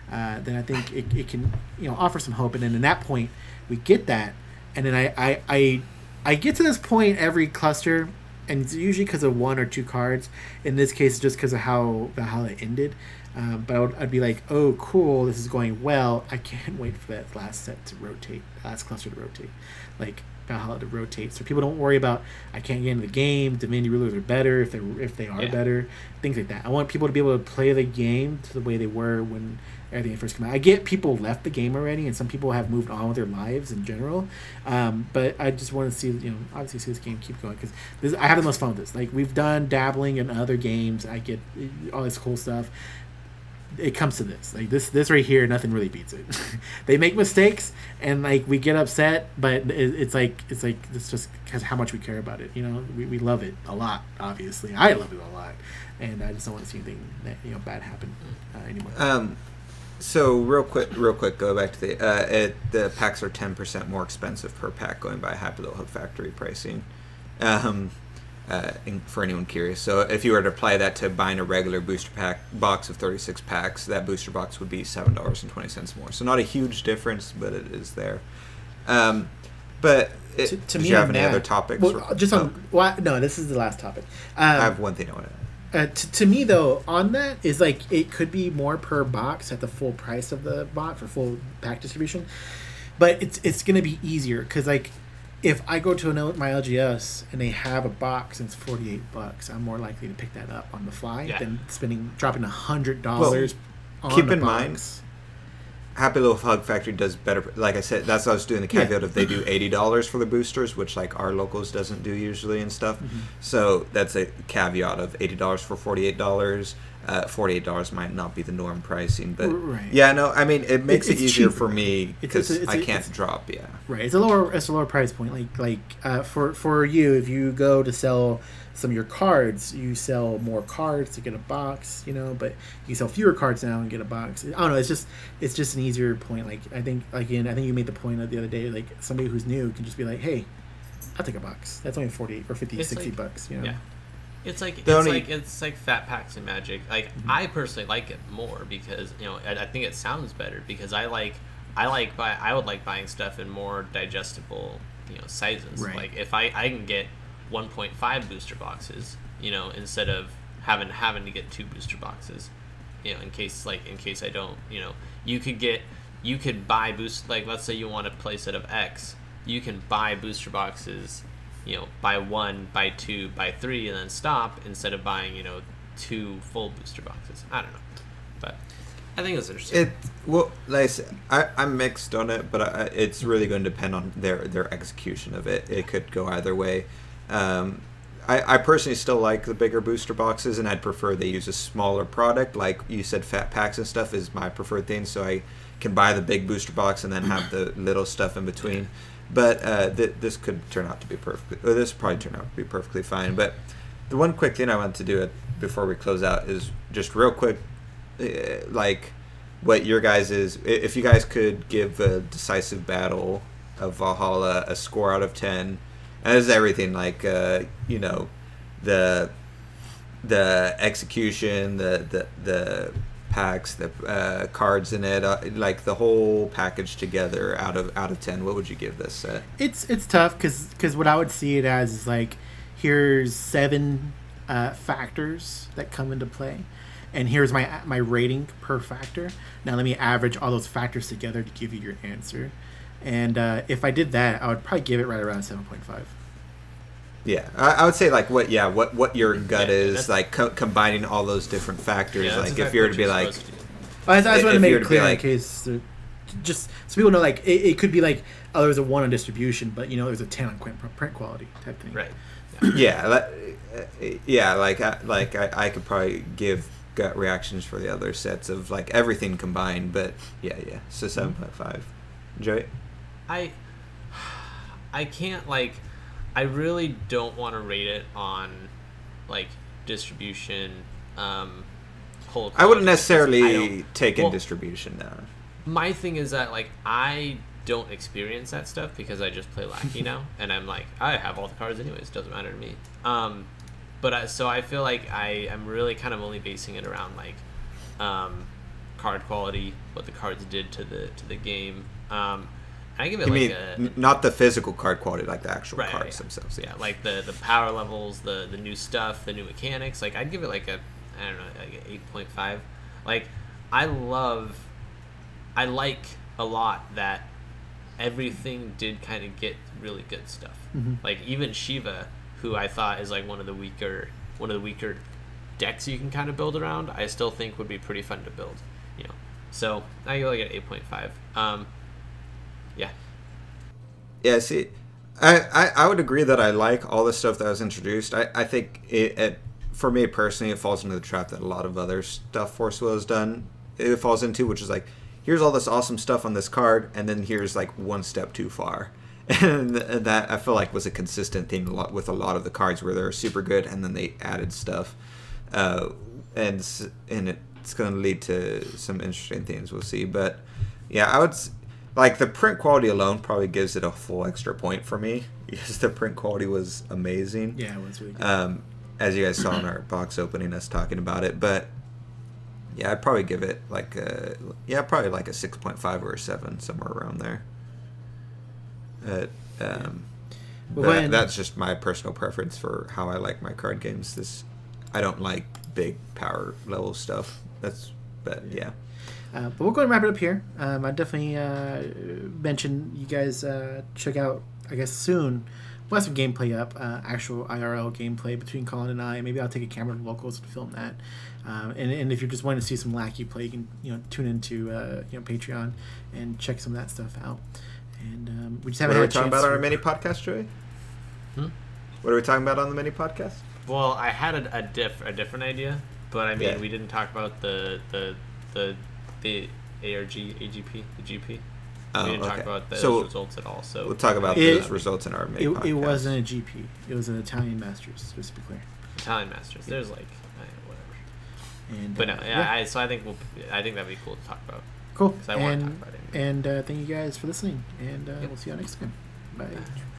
uh, then I think it, it can you know offer some hope. And then in that point, we get that, and then I I I, I get to this point every cluster, and it's usually because of one or two cards. In this case, just because of how how it ended. Um, but I would, I'd be like, oh, cool, this is going well. I can't wait for that last set to rotate, last cluster to rotate. Like, Valhalla to rotate, so people don't worry about I can't get into the game. Divinity rulers are better if they if they are Yeah. better, things like that. I want people to be able to play the game to the way they were when everything first came out. I get people left the game already, and some people have moved on with their lives in general. Um, but I just want to see you know obviously see this game keep going because this I have the most fun with this. Like we've done dabbling in other games. I get all this cool stuff it comes to this. Like this this right here nothing really beats it. They make mistakes and like we get upset but it, it's like it's like it's just because how much we care about it you know? We, we love it a lot obviously. I love it a lot and i just don't want to see anything that you know bad happen uh, anymore. Um, so real quick, real quick, go back to the uh, it, the packs are ten percent more expensive per pack going by Happy Little Hug Factory pricing. Um, uh, in, for anyone curious, so if you were to apply that to buying a regular booster pack box of thirty six packs, that booster box would be seven dollars and twenty cents more. So not a huge difference, but it is there. Um, but it, to, to did me you have any other topics? well, just Oh, on well, no this is the last topic um, I have one thing I want to. Uh, to me though on that is like it could be more per box at the full price of the box for full pack distribution but it's it's gonna be easier because like if i go to an, L- my lgs and they have a box and it's 48 bucks i'm more likely to pick that up on the fly Yeah. than spending dropping a hundred dollars on keep the in mind. Happy Little Hug Factory does better. Like I said, that's what I was doing the Yeah. caveat of they do eighty dollars for the boosters, which like our locals doesn't do usually and stuff. Mhm. So that's a caveat of eighty dollars for forty eight dollars. Uh, forty eight dollars might not be the norm pricing, but Right. yeah, no, I mean it makes It's- it easier cheaper. for me because it's a- it's I a- can't it's- drop. Yeah, Right, it's a lower it's a lower price point. Like like uh, for for you, if you go to sell some of your cards, you sell more cards to get a box, you know. But you sell fewer cards now and get a box. I don't know. It's just it's just an easier point. Like I think again, I think you made the point of the other day. Like somebody who's new can just be like, hey, I'll take a box. That's only forty or 50, It's 60 like- bucks. You know. Yeah. It's like it's only- like it's like fat packs and magic. Like mm-hmm. I personally like it more because you know I, I think it sounds better because I like I like buy I would like buying stuff in more digestible you know sizes. Right. Like if I I can get 1.5 booster boxes, you know, instead of having having to get two booster boxes, you know, in case like in case I don't, you know, you could get you could buy boost like let's say you want a playset of X, you can buy booster boxes, you know, buy one, buy two, buy three, and then stop instead of buying you know two full booster boxes. I don't know, but I think it's interesting. it well, like I said, I, I'm mixed on it, but I, it's really going to depend on their their execution of it. It could go either way. Um, I, I personally still like the bigger booster boxes, and I'd prefer they use a smaller product. Like you said, fat packs and stuff is my preferred thing, so I can buy the big booster box and then have the little stuff in between. But uh, th- this could turn out to be perfectly. Or this probably turn out to be perfectly fine. But the one quick thing I want to do it before we close out is just real quick, uh, like what your guys is. If you guys could give a decisive battle of Valhalla a score out of ten, and this is everything like uh, you know the the execution, the the the packs, the uh, cards in it, uh, like the whole package together out of out of ten. What would you give this set? it's it's tough because because what I would see it as is like here's seven uh, factors that come into play, and here's my my rating per factor. Now let me average all those factors together to give you your answer. And uh, if I did that, I would probably give it right around seven point five. Yeah, I, I would say like what yeah what what your gut Yeah, is like co- combining all those different factors. Yeah, that's like if you were to be like to. I just, I just want to make it to be clear in case, just so people know, like it, it could be like oh, there's a one on distribution, but you know, there's a ten on print, print quality type thing. Right. yeah, li- uh, yeah, like I, like I, I could probably give gut reactions for the other sets of like everything combined, but yeah, yeah. So seven point five. Joey, I I can't like I really don't want to rate it on like distribution um whole I wouldn't I necessarily don't- take in well, distribution down. my thing is that like I don't experience that stuff because I just play Lackey now and I'm like I have all the cards anyways doesn't matter to me. Um but I, so I feel like I am really kind of only basing it around like um card quality what the cards did to the to the game. Um I give it You like mean a, n- not the physical card quality, like the actual Right, cards yeah. themselves? yeah, like the the power levels, the the new stuff, the new mechanics. Like I'd give it like a I don't know, like an eight point five. Like I love, I like a lot that everything did kind of get really good stuff. Mhm. Like even Shiva, who I thought is like one of the weaker one of the weaker decks you can kind of build around, I still think would be pretty fun to build. You know, so I go like at eight point five. Um, yeah, Yeah, see, I, I, I would agree that I like all the stuff that was introduced. I, I think it, it, for me personally, it falls into the trap that a lot of other stuff Force Will has done. It falls into, which is like, here's all this awesome stuff on this card, and then here's like one step too far. And that I feel like was a consistent theme a lot with a lot of the cards where they're super good, and then they added stuff, uh, and and it's going to lead to some interesting things. We'll see, but yeah, I would like the print quality alone probably gives it a full extra point for me because the print quality was amazing. Yeah, it was really good. Um, as you guys saw in our box opening, us talking about it, but yeah, I'd probably give it like a yeah, probably like a six point five or a seven somewhere around there. Uh, um, Well, when- that's just my personal preference for how I like my card games. This I don't like big power level stuff. That's but yeah. Uh, but we'll go and wrap it up here. Um, I definitely uh, mention you guys uh, check out. I guess soon we'll have some gameplay up, uh, actual IRL gameplay between Colin and I. Maybe I'll take a camera to locals to film that. Um, and, and if you're just wanting to see some lackey play, you can you know tune into uh, you know Patreon and check some of that stuff out. And um, we just haven't are we a talking about on our mini podcast, Joey? Hmm? What are we talking about on the mini podcast? Well, I had a, a diff a different idea, but I mean Yeah. we didn't talk about the the the the ARG AGP the GP. Oh, we didn't okay. talk about those So- results at all. So We'll talk about It- those results in our mini It, podcast. it wasn't a GP. It was an Italian Masters, just to be clear. Italian Masters. There's like whatever. And But no, uh, yeah, I, so I think we'll I think that'd be cool to talk about. Cool. I wanna and talk about it anyway. and uh, thank you guys for listening. And uh, Yep. we'll see you next time. Bye.